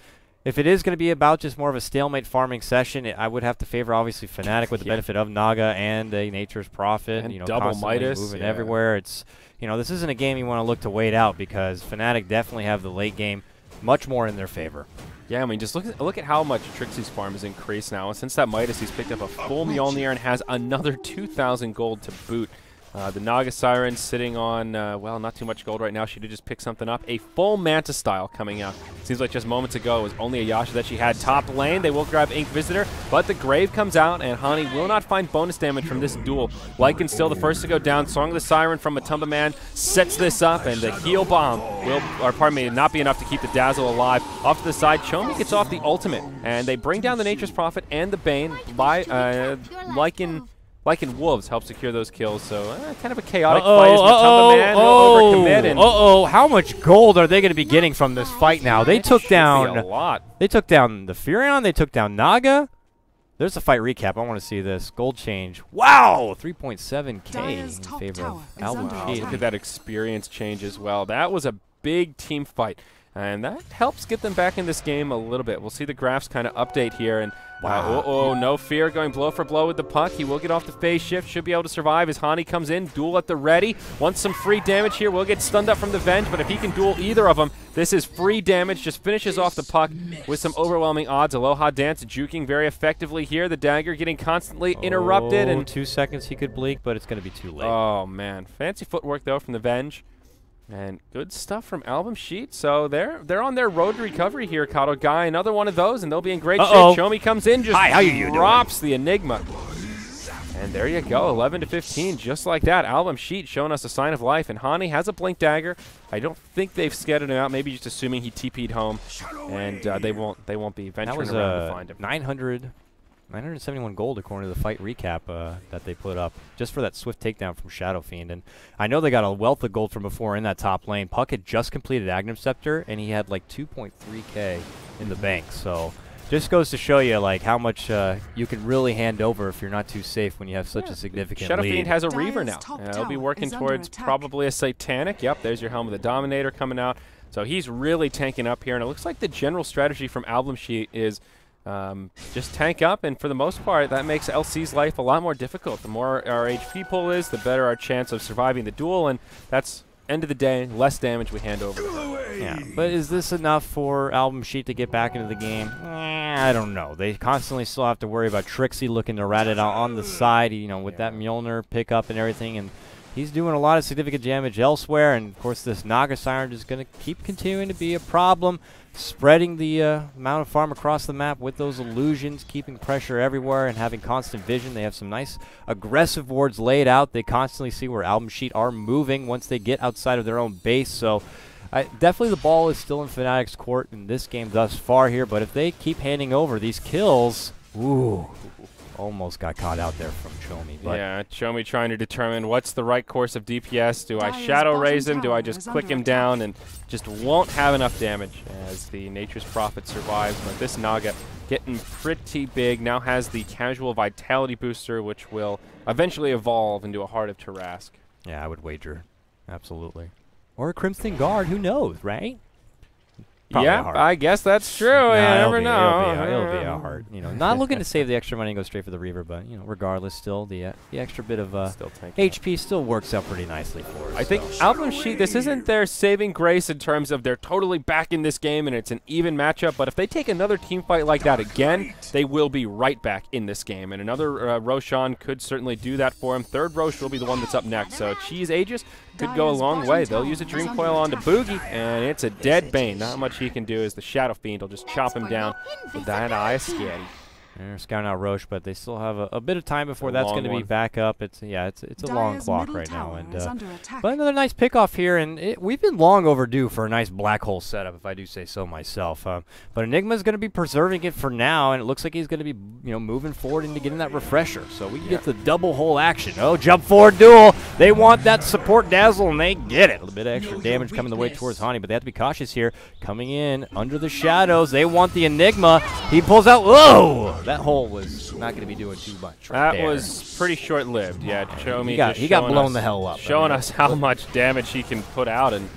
if it is going to be about just more of a stalemate farming session, it, I would have to favor obviously Fnatic with the Yeah. benefit of Naga and a Nature's Prophet. And you know, double Midas, moving yeah. everywhere. It's you know, this isn't a game you want to look to wait out because Fnatic definitely have the late game much more in their favor. Yeah, I mean, just look at, look at how much Trixi's farm has increased now. And since that Midas, he's picked up a full Mjolnir and has another 2,000 gold to boot. Uh, the Naga Siren sitting on, uh, well, not too much gold right now. She did just pick something up. A full Manta style coming out. Seems like just moments ago it was only a Yasha that she had top lane. They will grab Ink Visitor, but the Grave comes out, and Hani will not find bonus damage from this duel. Lycan still the first to go down. Song of the Siren from Matumba Man sets this up, and the heal bomb will, or pardon me, not be enough to keep the Dazzle alive. Off to the side, Chomi gets off the ultimate, and they bring down the Nature's Prophet and the Bane by uh, Lycan. Lycan Wolves help secure those kills, so uh, kind of a chaotic fight as Matumba Man will overcommit and oh! How much gold are they going to be getting from this fight now? They took down... a lot. They took down the Furion. They took down Naga. There's a fight recap. I want to see this gold change. Wow, 3.7k in favor of is Album under Wow, look at that experience change as well. That was a big team fight, and that helps get them back in this game a little bit. We'll see the graphs kind of update here, and wow. uh, oh, no fear going blow for blow with the puck. He will get off the phase shift, should be able to survive as Hani comes in. Duel at the ready. Wants some free damage here. Will get stunned up from the Venge, but if he can duel either of them, this is free damage. Just finishes off the puck with some overwhelming odds. Aloha Dance juking very effectively here. The dagger getting constantly interrupted, Oh, and two seconds he could blink, but it's going to be too late. Oh man, fancy footwork though from the Venge, and good stuff from Album Sheet. So they're they're on their road to recovery here. KotLGuy, another one of those, and they'll be in great Uh-oh. shape. Chomi comes in, just Hi, how you doing? drops the Enigma, and there you go, 11 to 15, just like that. Album Sheet showing us a sign of life, and Hani has a blink dagger. I don't think they've scattered him out. Maybe just assuming he TP'd home, and uh, they won't they won't be venturing was around to uh, find him. 900, 971 gold according to the fight recap uh, that they put up just for that swift takedown from Shadow Fiend. And I know they got a wealth of gold from before in that top lane. Puck had just completed Aghanim Scepter, and he had like 2.3k in the bank. So just goes to show you like how much uh, you can really hand over if you're not too safe when you have such a significant Shadow lead. Fiend has a Dire's Reaver now. top Uh, he'll be working towards attack. probably a Satanic. Yep, there's your Helm of the Dominator coming out. So he's really tanking up here, and it looks like the general strategy from Album Sheet is um, just tank up, and for the most part, that makes LC's life a lot more difficult. The more our HP pool is, the better our chance of surviving the duel, and that's end of the day, less damage we hand over. Yeah, but is this enough for Album Sheet to get back into the game? Eh, I don't know. They constantly still have to worry about Trixi looking to rat it out on the side, you know, with that Mjolnir pickup and everything. And he's doing a lot of significant damage elsewhere, and of course this Naga Siren is going to keep continuing to be a problem, spreading the uh, amount of farm across the map with those illusions, keeping pressure everywhere, and having constant vision. They have some nice aggressive wards laid out. They constantly see where Album Sheet are moving once they get outside of their own base, so I, definitely the ball is still in Fnatic's court in this game thus far here, but if they keep handing over these kills, ooh, almost got caught out there from Chomi. But yeah, Chomi trying to determine what's the right course of DPS. Do I Shadowraze him? Do I just click him down and just won't have enough damage as the Nature's Prophet survives. But this Naga getting pretty big, now has the casual Vitality booster, which will eventually evolve into a Heart of Tarrasque. Yeah, I would wager. Absolutely. Or a Crimson Guard, who knows, right? Probably yeah, I guess that's true. Nah, you never be, know. It'll be, a, it'll be a heart. You know, not looking to save the extra money and go straight for the Reaver, but you know, regardless, still the uh, the extra bit of uh, still HP still works out pretty nicely for us. I think so. Album Sheet. This isn't their saving grace in terms of they're totally back in this game and it's an even matchup. But if they take another team fight like that again, they will be right back in this game. And another uh, Roshan could certainly do that for him. Third Rosh will be the one that's up next. So Cheese Aegis could go a long way. They'll use a Dream Coil onto Boogie, and it's a dead Bane. Not much he can do is the Shadow Fiend will just chop him down with that eye scary. They're scouting out Rosh, but they still have a, a bit of time before that's going to be back up. It's yeah, it's it's a long clock right now, and uh, but another nice pickoff here, and it, we've been long overdue for a nice black hole setup, if I do say so myself. Um, but Enigma is going to be preserving it for now, and it looks like he's going to be you know moving forward into getting that refresher, so we yeah. get the double hole action. Oh, jump forward duel! They want that support dazzle, and they get it. A little bit of extra damage coming the way towards Hani, but they have to be cautious here. Coming in under the shadows, they want the Enigma. He pulls out. Whoa! That hole was not going to be doing too much. Right that there. was pretty short-lived. Yeah, show me. He got, he got blown us, the hell up. Showing I mean. us how much damage he can put out, and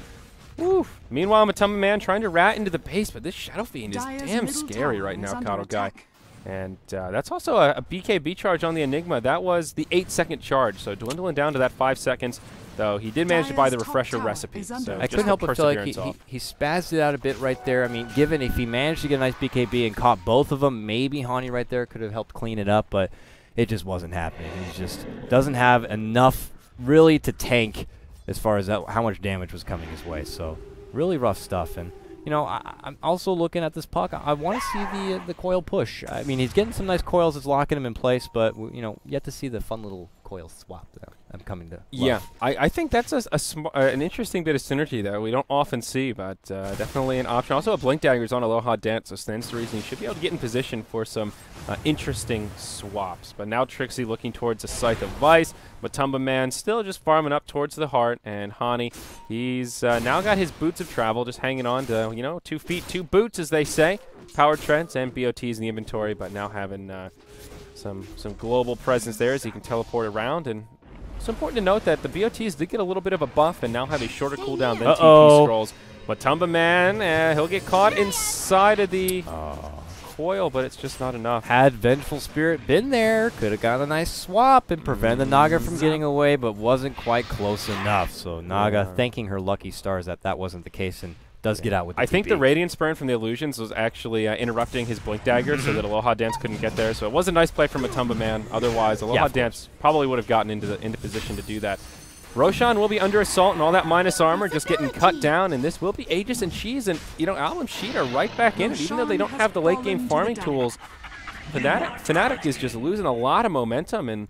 woof. Meanwhile, Matumba Man trying to rat into the base, but this Shadow Fiend is damn scary right now, KotLGuy. And uh, that's also a, a, BKB charge on the Enigma. That was the eight-second charge, so dwindling down to that five seconds. Though he did manage to buy the refresher recipe. So I couldn't help but feel like he, he, he, spazzed it out a bit right there. I mean, given if he managed to get a nice BKB and caught both of them, maybe Hani right there could have helped clean it up, but it just wasn't happening. He just doesn't have enough really to tank as far as that, how much damage was coming his way. So really rough stuff. And you know, I, am also looking at this puck. I, I want to see the uh, the coil push. I mean, he's getting some nice coils. It's locking him in place, but you know, yet to see the fun little coil swap that I'm coming to. Love. Yeah, I, I think that's a, a uh, an interesting bit of synergy that we don't often see, but uh, definitely an option. Also, a blink dagger is on Aloha Dance, so stands to reason you should be able to get in position for some uh, interesting swaps. But now Trixi looking towards the Scythe of Vice. Matumba Man still just farming up towards the heart, and Hani, he's uh, now got his boots of travel, just hanging on to you know two feet, two boots, as they say. Power treads and BOTs in the inventory, but now having uh, some some global presence there as he can teleport around. And it's important to note that the BOTs did get a little bit of a buff and now have a shorter cooldown than uh -oh. TP scrolls. Matumba Man, uh, he'll get caught inside of the oh. coil, but it's just not enough. Had Vengeful Spirit been there, could have got a nice swap and prevent the Naga from getting away, but wasn't quite close enough. So Naga yeah. thanking her lucky stars that that wasn't the case and does get out with. I TP. think the Radiance Burn from the Illusions was actually uh, interrupting his Blink Dagger, so that Aloha Dance couldn't get there. So it was a nice play from Matumba Man. Otherwise, Aloha yeah, Dance probably would have gotten into the into position to do that. Roshan will be under assault and all that minus armor, just getting cut down, and this will be Aegis and Cheese, and you know Album Sheet are right back in it, even though they don't have the late game farming tools. Fnatic, Fnatic is just losing a lot of momentum, and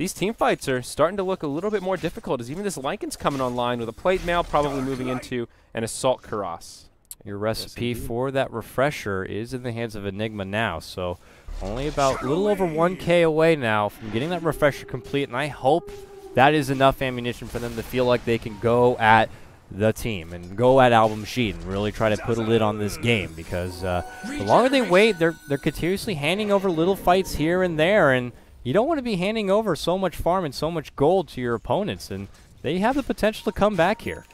these team fights are starting to look a little bit more difficult as even this Lycan's coming online with a plate mail probably moving into an assault Cuirass. Your recipe yes, for that refresher is in the hands of Enigma now, so only about a little over 1k away now from getting that refresher complete, and I hope that is enough ammunition for them to feel like they can go at the team and go at Album Sheet and really try to put a lid on this game because uh, the longer they wait, they're they're continuously handing over little fights here and there, and you don't want to be handing over so much farm and so much gold to your opponents, and they have the potential to come back here.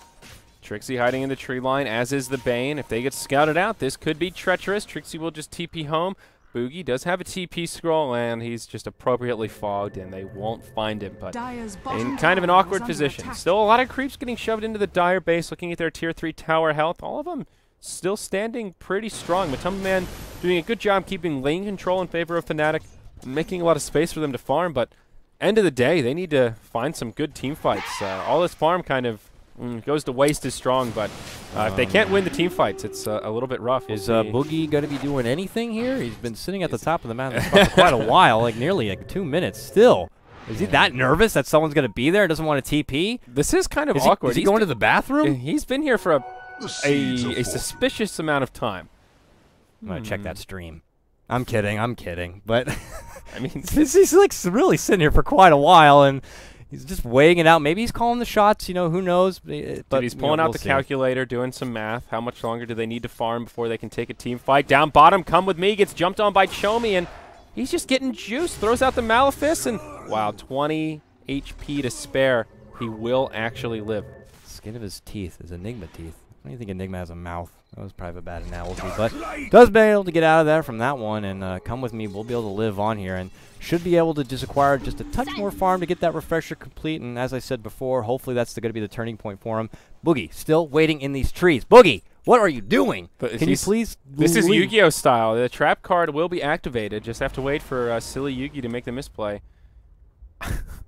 Trixi hiding in the tree line, as is the Bane. If they get scouted out, this could be treacherous. Trixi will just TP home. Boogie does have a TP scroll, and he's just appropriately fogged, and they won't find him. But in kind of an awkward position. Still a lot of creeps getting shoved into the Dire base, looking at their Tier 3 tower health. All of them still standing pretty strong. Matumba Man doing a good job keeping lane control in favor of Fnatic making a lot of space for them to farm, but end of the day, they need to find some good team fights. Uh, all this farm kind of mm, goes to waste is strong, but uh, if they can't win the team fights, it's uh, a little bit rough. We'll Is uh. Boogie going to be doing anything here? He's been sitting at the top of the mountain for quite a while, like nearly like two minutes still. Is he that nervous that someone's going to be there? Doesn't want to TP? this is kind of Is he, awkward. is he He's going to the bathroom? He's been here for a a, a suspicious amount of time. I'm going to check Hmm. that stream. I'm kidding. I'm kidding. But *laughs* I mean, he's, he's like really sitting here for quite a while and he's just weighing it out. Maybe he's calling the shots. You know, who knows? Uh, But Dude, he's pulling know, out we'll the see. calculator, doing some math. How much longer do they need to farm before they can take a team fight? Down bottom, come with me. Gets jumped on by Chomi, and he's just getting juice. Throws out the Malefice, and wow, 20 HP to spare. He will actually live. Skin of his teeth is Enigma teeth. I don't think Enigma has a mouth. That was probably a bad analogy, but does be able to get out of there from that one and uh, come with me. We'll be able to live on here and should be able to just acquire just a touch more farm to get that refresher complete. And as I said before, hopefully that's going to be the turning point for him. Boogie still waiting in these trees. Boogie, what are you doing? But Can you please? This is? Yu-Gi-Oh style. The trap card will be activated. Just have to wait for uh, silly Yugi to make the misplay. *laughs*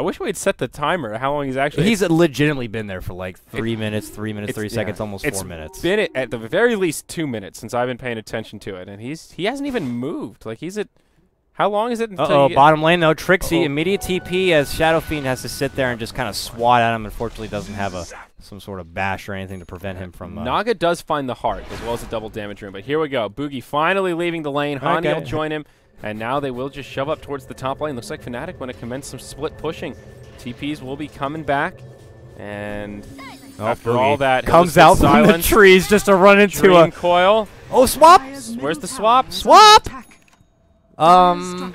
I wish we'd set the timer. How long he's actually? He's legitimately been there for like three minutes, three minutes, three yeah. seconds, almost It's four minutes. been at, the very least two minutes since I've been paying attention to it, and he's he hasn't even moved. Like he's at how long is it until Uh oh, bottom lane though. Trixi Uh-oh. immediate TP as Shadow Fiend has to sit there and just kind of swat at him. Unfortunately, doesn't have a some sort of bash or anything to prevent him from. Uh, Naga does find the heart as well as the double damage room, but here we go. Boogie finally leaving the lane. Hani Okay. will join him, and now they will just shove up towards the top lane. Looks like Fnatic want to commence some split pushing. TPs will be coming back, and oh, after all that, comes out from the trees just to run into Dream a coil. oh swap. Where's the swap? Swap! Um.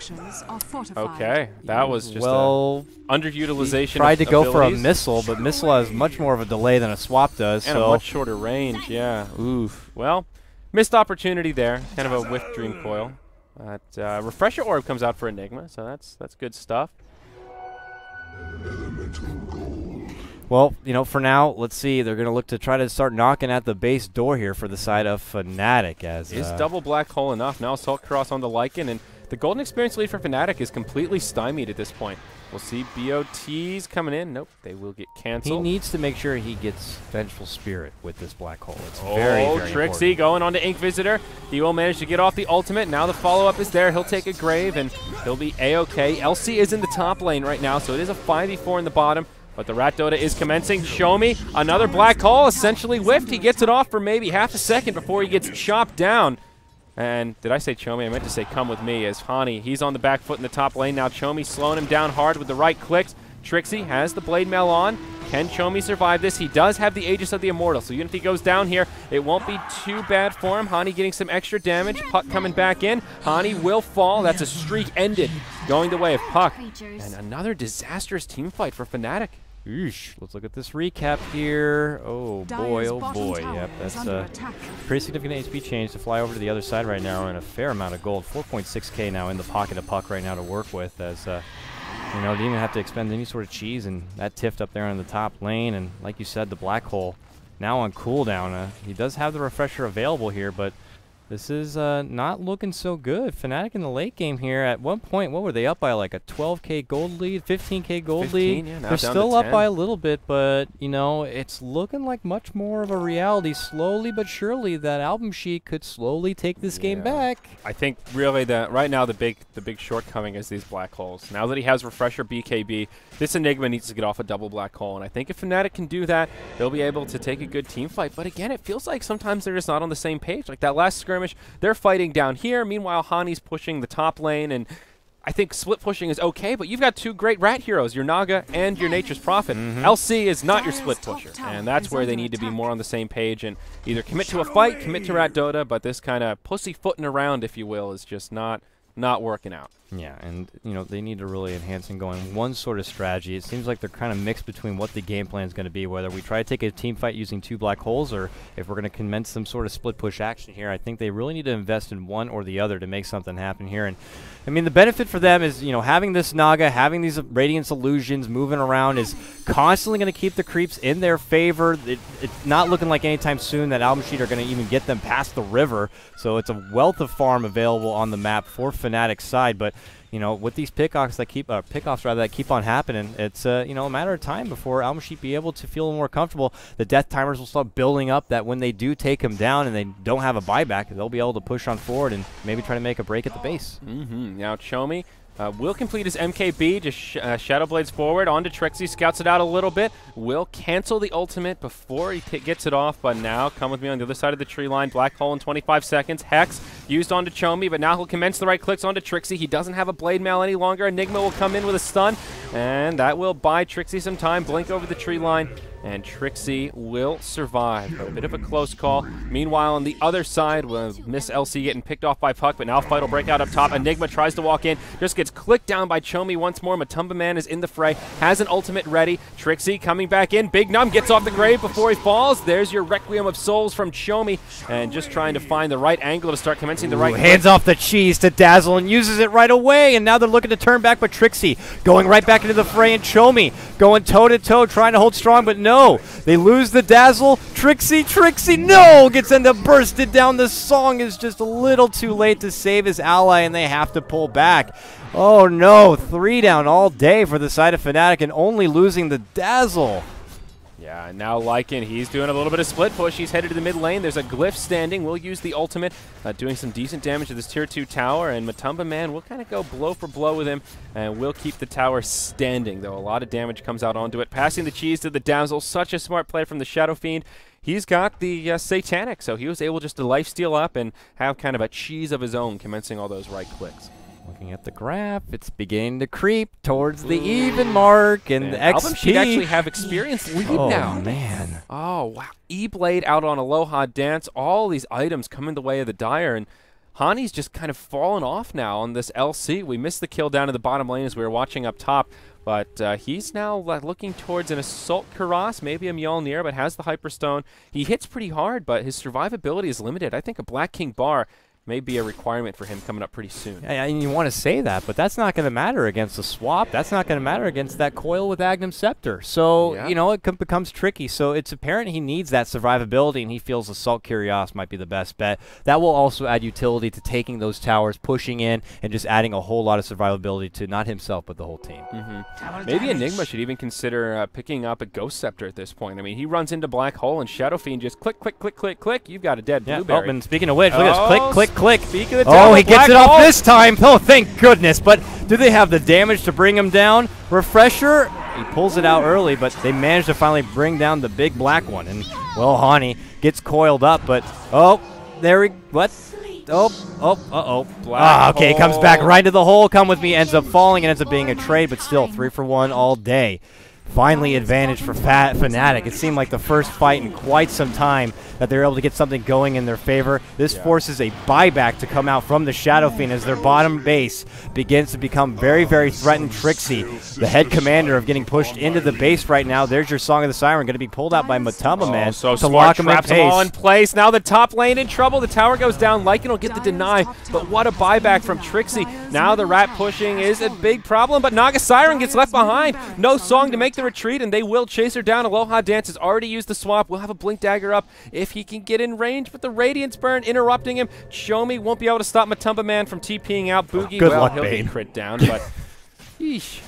Okay, that was just well, a underutilization. tried to go for a missile, but missile has much more of a delay than a swap does. and a so much shorter range. Yeah. Oof. Well, missed opportunity there. Kind of a whiff dream coil. But uh, refresher orb comes out for Enigma, so that's that's good stuff. Well, you know, for now, let's see. They're going to look to try to start knocking at the base door here for the side of Fnatic. As Is uh, double black hole enough? Now Salt Cross on the Lycan, and the golden experience lead for Fnatic is completely stymied at this point. We'll see BOTs coming in. Nope, they will get canceled. he needs to make sure he gets Vengeful Spirit with this black hole. It's Oh, very, very Trixi important. going on to Ink Visitor. He will manage to get off the ultimate. Now the follow-up is there. He'll take a grave, and he'll be A-OK. LC is in the top lane right now, so it is a 5v4 in the bottom. But the Rat Dota is commencing. Chomi another black hole, essentially whiffed. He gets it off for maybe half a second before he gets chopped down. And did I say Chomi? I meant to say come with me as Hani. He's on the back foot in the top lane. Now Chomi slowing him down hard with the right clicks. Trixi has the blade mail on. Can Chomi survive this? He does have the Aegis of the Immortal, so even if he goes down here, it won't be too bad for him. Hani getting some extra damage. Puck coming back in. Hani will fall. That's a streak ended. Going the way of Puck. And another disastrous team fight for Fnatic. Let's look at this recap here. Oh boy, oh boy. Yep, that's uh, pretty significant HP change to fly over to the other side right now, and a fair amount of gold. 4.6k now in the pocket of Puck right now to work with, as uh, you know, didn't even have to expend any sort of cheese, and that tiffed up there in the top lane, and like you said, the black hole now on cooldown. Uh, he does have the refresher available here, but this is uh, not looking so good. Fnatic in the late game here. At one point, what were they up by? Like a 12k gold lead, 15k gold 15, lead. yeah, They're still up 10. by a little bit, but you know it's looking like much more of a reality. Slowly but surely, that album sheet could slowly take this game back. I think really that right now the big the big shortcoming is these black holes. Now that he has refresher BKB, this Enigma needs to get off a double black hole, and I think if Fnatic can do that, they'll be able to take a good team fight. But again, it feels like sometimes they're just not on the same page. Like that last skirmish, they're fighting down here. Meanwhile, Hani's pushing the top lane, and I think split pushing is okay. But you've got two great rat heroes, your Naga and your Nature's Prophet. Mm-hmm. LC is not your split pusher, and that's where they need to be more on the same page and either commit to a fight, commit to Rat Dota. But this kind of pussyfooting around, if you will, is just not not working out. Yeah, and you know they need to really enhance and go in one sort of strategy. It seems like they're kind of mixed between what the game plan is going to be, whether we try to take a team fight using two black holes, or if we're going to commence some sort of split push action here. I think they really need to invest in one or the other to make something happen here. And I mean, the benefit for them is you know having this Naga, having these Radiance illusions moving around is constantly going to keep the creeps in their favor. It, it's not looking like anytime soon that Album Sheet are going to even get them past the river. So it's a wealth of farm available on the map for Fnatic side, but you know, with these pickoffs that keep uh, pickoffs rather that keep on happening, it's uh, you know a matter of time before Al be able to feel more comfortable. The death timers will start building up. That when they do take him down and they don't have a buyback, they'll be able to push on forward and maybe try to make a break at the base. Mm-hmm. Now Chomi uh, will complete his MKB, just sh uh, Shadow Blades forward onto Trixi, scouts it out a little bit, will cancel the ultimate before he gets it off, but now come with me on the other side of the tree line, Black Hole in 25 seconds, Hex used onto Chomi, but now he'll commence the right clicks onto Trixi, he doesn't have a Blade Mail any longer, Enigma will come in with a stun, and that will buy Trixi some time, blink over the tree line, and Trixi will survive. A bit of a close call. Meanwhile, on the other side, with Miss LC getting picked off by Puck, but now fight will break out up top. Enigma tries to walk in, just gets clicked down by Chomi once more. Matumba Man is in the fray, has an ultimate ready. Trixi coming back in. Big Num gets off the grave before he falls. There's your Requiem of Souls from Chomi, and just trying to find the right angle to start commencing the Ooh, right. hands off the cheese to Dazzle and uses it right away, and now they're looking to turn back, but Trixi going right back into the fray, and Chomi going toe to toe, trying to hold strong, but no, they lose the Dazzle. Trixi, Trixi, no, gets up bursted down. The song is just a little too late to save his ally, and they have to pull back. Oh no, three down all day for the side of Fnatic, and only losing the Dazzle. Yeah, and now Lycan, he's doing a little bit of split push. He's headed to the mid lane. There's a Glyph standing. We'll use the ultimate, uh, doing some decent damage to this tier 2 tower. And Matumba Man will kind of go blow for blow with him, and we'll keep the tower standing, though a lot of damage comes out onto it. Passing the cheese to the Damsel. Such a smart play from the Shadow Fiend. He's got the uh, Satanic, so he was able just to lifesteal up and have kind of a cheese of his own, commencing all those right clicks. Looking at the graph, it's beginning to creep towards the even mark, and, the Album XP. Sheet actually have experience *laughs* lead oh now. Oh man. Oh, wow. E-Blade out on Aloha Dance. All these items come in the way of the Dire, and Hani's just kind of fallen off now on this LC. We missed the kill down in the bottom lane as we were watching up top, but uh, he's now looking towards an Assault Cuirass, maybe a Mjolnir, but has the Hyperstone. He hits pretty hard, but his survivability is limited. I think a Black King Bar may be a requirement for him coming up pretty soon. Yeah, and you want to say that, but that's not going to matter against the swap. That's not going to matter against that coil with Aghanim Scepter. So, Yeah. you know, it becomes tricky. So it's apparent he needs that survivability, and he feels Assault Cuirass might be the best bet. That will also add utility to taking those towers, pushing in, and just adding a whole lot of survivability to not himself, but the whole team. Mm-hmm. Maybe Enigma should even consider uh, picking up a Ghost Scepter at this point. I mean, he runs into Black Hole and Shadow Fiend just click, click, click, click, click. You've got a dead Yeah, oh, and speaking of which, look at Oh, this. Click, click, click. Speak of the Oh, he gets it off Hole. this time. Oh, thank goodness. But do they have the damage to bring him down? Refresher, he pulls it out early, but they manage to finally bring down the big black one. And, well, Hani gets coiled up, but, oh, there he, what? Oh, oh, uh-oh. Ah, okay, comes back right to the hole. Come with me, ends up falling and ends up being a trade, but still three for one all day. Finally, advantage for Fat Fnatic. It seemed like the first fight in quite some time that they were able to get something going in their favor. This forces a buyback to come out from the Shadow Fiend as their bottom base begins to become very, very threatened. Trixi, the head commander of getting pushed into the base right now. There's your Song of the Siren, going to be pulled out by Matumba Man Oh, so to lock him in traps them all in place. Now the top lane in trouble. The tower goes down. Lycan will get the deny, but what a buyback from Trixi. Now the rat pushing is a big problem, but Naga Siren gets left behind. No song to make the retreat, and they will chase her down. Aloha Dance has already used the swap. We'll have a Blink Dagger up if he can get in range, but the Radiance Burn interrupting him. Chomi won't be able to stop Matumba Man from TPing out. Boogie, Good well, luck, he'll Bane. get crit down, but... *laughs* Yeesh.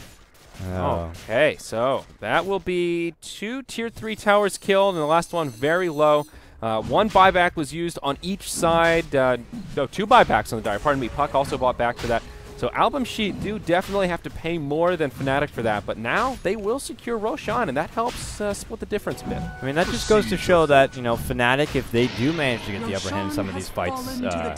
Oh. Okay, so that will be two tier three towers killed, and the last one very low. Uh, one buyback was used on each side. Uh, no, two buybacks on the dire. Pardon me. Puck also bought back for that. So Album Sheet do definitely have to pay more than Fnatic for that, but now they will secure Roshan, and that helps uh, split the difference a bit. I mean, that just goes to show that, you know, Fnatic, if they do manage to get the upper hand in some of these fights, uh,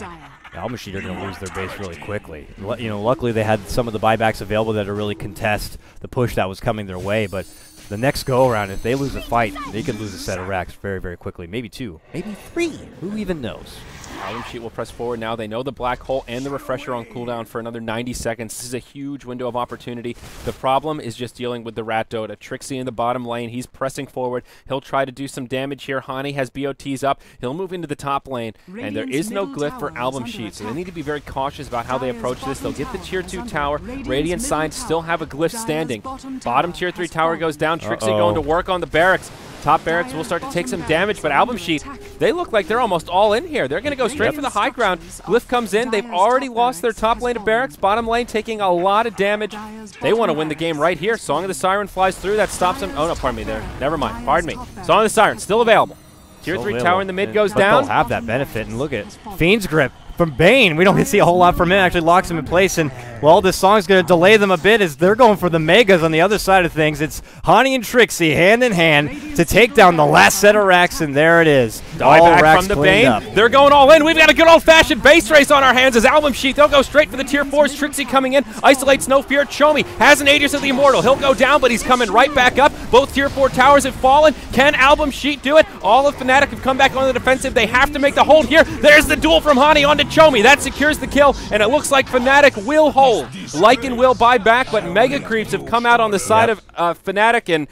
Al Machine are going to lose their base really quickly. Lu- You know, luckily they had some of the buybacks available that are really contest the push that was coming their way, but the next go around, if they lose a fight, they could lose a set of racks very, very quickly. Maybe two, maybe three. Who even knows? Album Sheet will press forward now. They know the Black Hole and the Refresher on cooldown for another 90 seconds. This is a huge window of opportunity. The problem is just dealing with the Rat Dota. Trixi in the bottom lane. He's pressing forward. He'll try to do some damage here. Hani has BOTs up. He'll move into the top lane. and there is no middle glyph for Album Sheet, so they need to be very cautious about how they approach this. They'll get the tier 2 tower. Radiant signs still have a glyph standing. bottom Bottom tier 3 tower goes down. Trixi Uh-oh. going to work on the barracks. top barracks will start to take some damage, but Album Sheet, they look like they're almost all in here. They're going to go straight for the high ground. Glyph comes in. They've already lost their top lane of barracks. Bottom lane taking a lot of damage. They want to win the game right here. Song of the Siren flies through. That stops them. Oh, no, pardon me there. Never mind. Pardon me. Song of the Siren still available. Tier So 3 little. tower in the mid goes But down. They'll have that benefit, and look at Fiend's Grip from Bane. We don't get to see a whole lot from him. Actually locks him in place, and well, this song's going to delay them a bit as they're going for the megas on the other side of things. It's Hani and Trixi hand in hand to take down the last set of racks, and there it is. all racks from the Bane. up. They're going all in. We've got a good old fashioned base race on our hands as Album Sheet. They'll go straight for the tier fours. Trixi coming in. Isolates no fear. Chomi has an Aegis of the Immortal. He'll go down, but he's coming right back up. Both tier four towers have fallen. Can Album Sheet do it? All of Fnatic have come back on the defensive. They have to make the hold here. There's the duel from Hani onto Chomi. That secures the kill, and it looks like Fnatic will hold. Lycan will buy back, but Mega Creeps have come out on the side Yep. of uh, Fnatic, and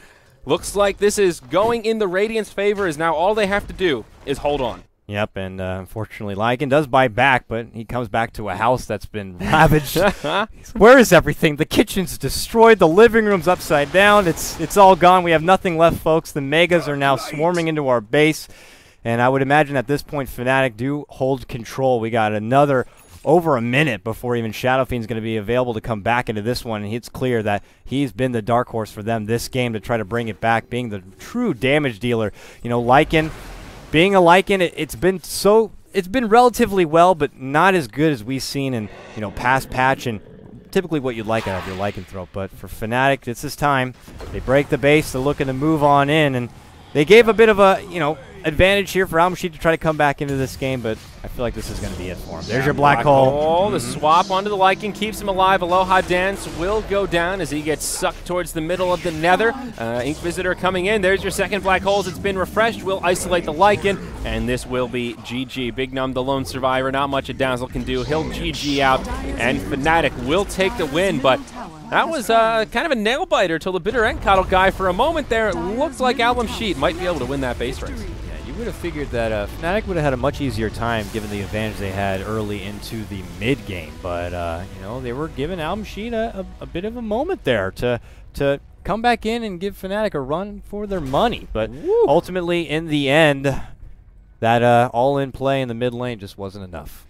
looks like this is going in the Radiant's favor. Is now all they have to do is hold on. Yep, and uh, unfortunately, Lycan does buy back, but he comes back to a house that's been *laughs* ravaged. *laughs* Where is everything? The kitchen's destroyed. The living room's upside down. It's it's all gone. We have nothing left, folks. The megas are now swarming into our base, and I would imagine at this point, Fnatic do hold control. We got another over a minute before even Shadow Fiend's going to be available to come back into this one, and it's clear that he's been the dark horse for them this game to try to bring it back, being the true damage dealer. You know, Lycan being a Lycan, it, it's been so it's been relatively well, but not as good as we've seen in you know past patch and typically what you'd like out of your lycanthrope. But for Fnatic, it's this time they break the base, they're looking to move on in, and they gave a bit of a you know advantage here for Album Sheet to try to come back into this game, but I feel like this is going to be it for him. There's your black, hole. The swap onto the Lycan keeps him alive. Aloha Dance will go down as he gets sucked towards the middle of the nether. Uh, Ink Visitor coming in. There's your second black holes. It's been refreshed. We'll isolate the Lycan, and this will be GG. Big Num, the lone survivor. Not much a Dazzle can do. He'll GG out, and Fnatic will take the win, but that was uh, kind of a nail biter till the bitter end KotLGuy. For a moment there, it looked like Album Sheet might be able to win that base race. Would have figured that uh, Fnatic would have had a much easier time given the advantage they had early into the mid game, but uh, you know they were giving Album Sheet a, a, a bit of a moment there to to come back in and give Fnatic a run for their money. But ultimately, in the end, that uh, all-in play in the mid lane just wasn't enough.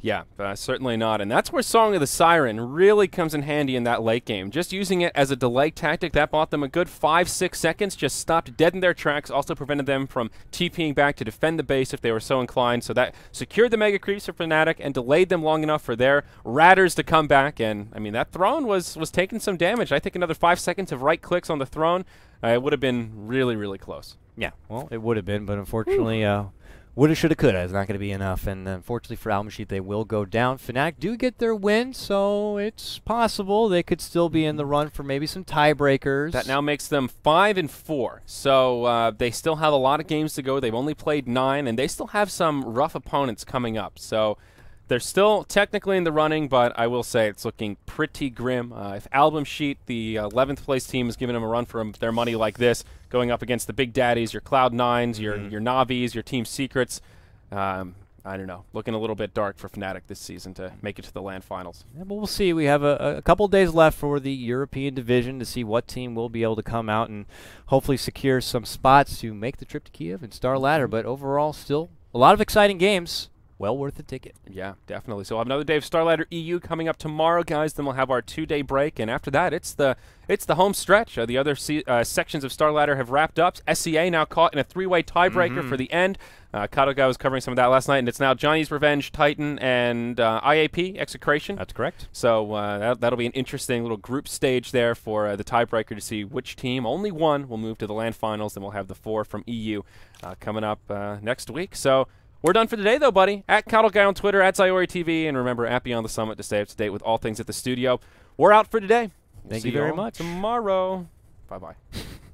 Yeah, uh, certainly not. And that's where Song of the Siren really comes in handy in that late game. Just using it as a delay tactic, that bought them a good five, six seconds, just stopped dead in their tracks, also prevented them from TPing back to defend the base if they were so inclined. So that secured the Mega Creeps for Fnatic and delayed them long enough for their Ratters to come back. And, I mean, that throne was, was taking some damage. I think another five seconds of right clicks on the throne, uh, it would have been really, really close. Yeah, well, it would have been, but unfortunately, uh, woulda, shoulda, coulda is not going to be enough. And unfortunately for Album Sheet, they will go down. Fnatic do get their win, so it's possible they could still be in the run for maybe some tiebreakers. That now makes them five and four. So uh, they still have a lot of games to go. They've only played nine, and they still have some rough opponents coming up. So they're still technically in the running, but I will say it's looking pretty grim. Uh, if Album Sheet, the 11th place team, is giving them a run for their money like this, going up against the Big Daddies, your Cloud 9s your your Navis, your Team Secrets. Um, I don't know. Looking a little bit dark for Fnatic this season to make it to the LAN finals. Yeah, but we'll see. We have a, a couple days left for the European division to see what team will be able to come out and hopefully secure some spots to make the trip to Kiev and Star Ladder. But overall, still a lot of exciting games. Well worth the ticket. Yeah, definitely. So we'll have another day of Starladder EU coming up tomorrow, guys. Then we'll have our two-day break, and after that, it's the it's the home stretch. Uh, the other se- uh, sections of Starladder have wrapped up. SEA now caught in a three-way tiebreaker for the end. Uh, Kadoga was covering some of that last night, and it's now Johnny's Revenge, Titan, and uh, IAP Execration. That's correct. So uh, that, that'll be an interesting little group stage there for uh, the tiebreaker to see which team, only one, will move to the LAN finals. Then we'll have the four from EU uh, coming up uh, next week. So we're done for today, though, buddy. At KotLGuy on Twitter, at Zyori TV, and remember, at Beyond the Summit to stay up to date with all things at the studio. We're out for today. We'll Thank you very much. Tomorrow. Bye bye. *laughs*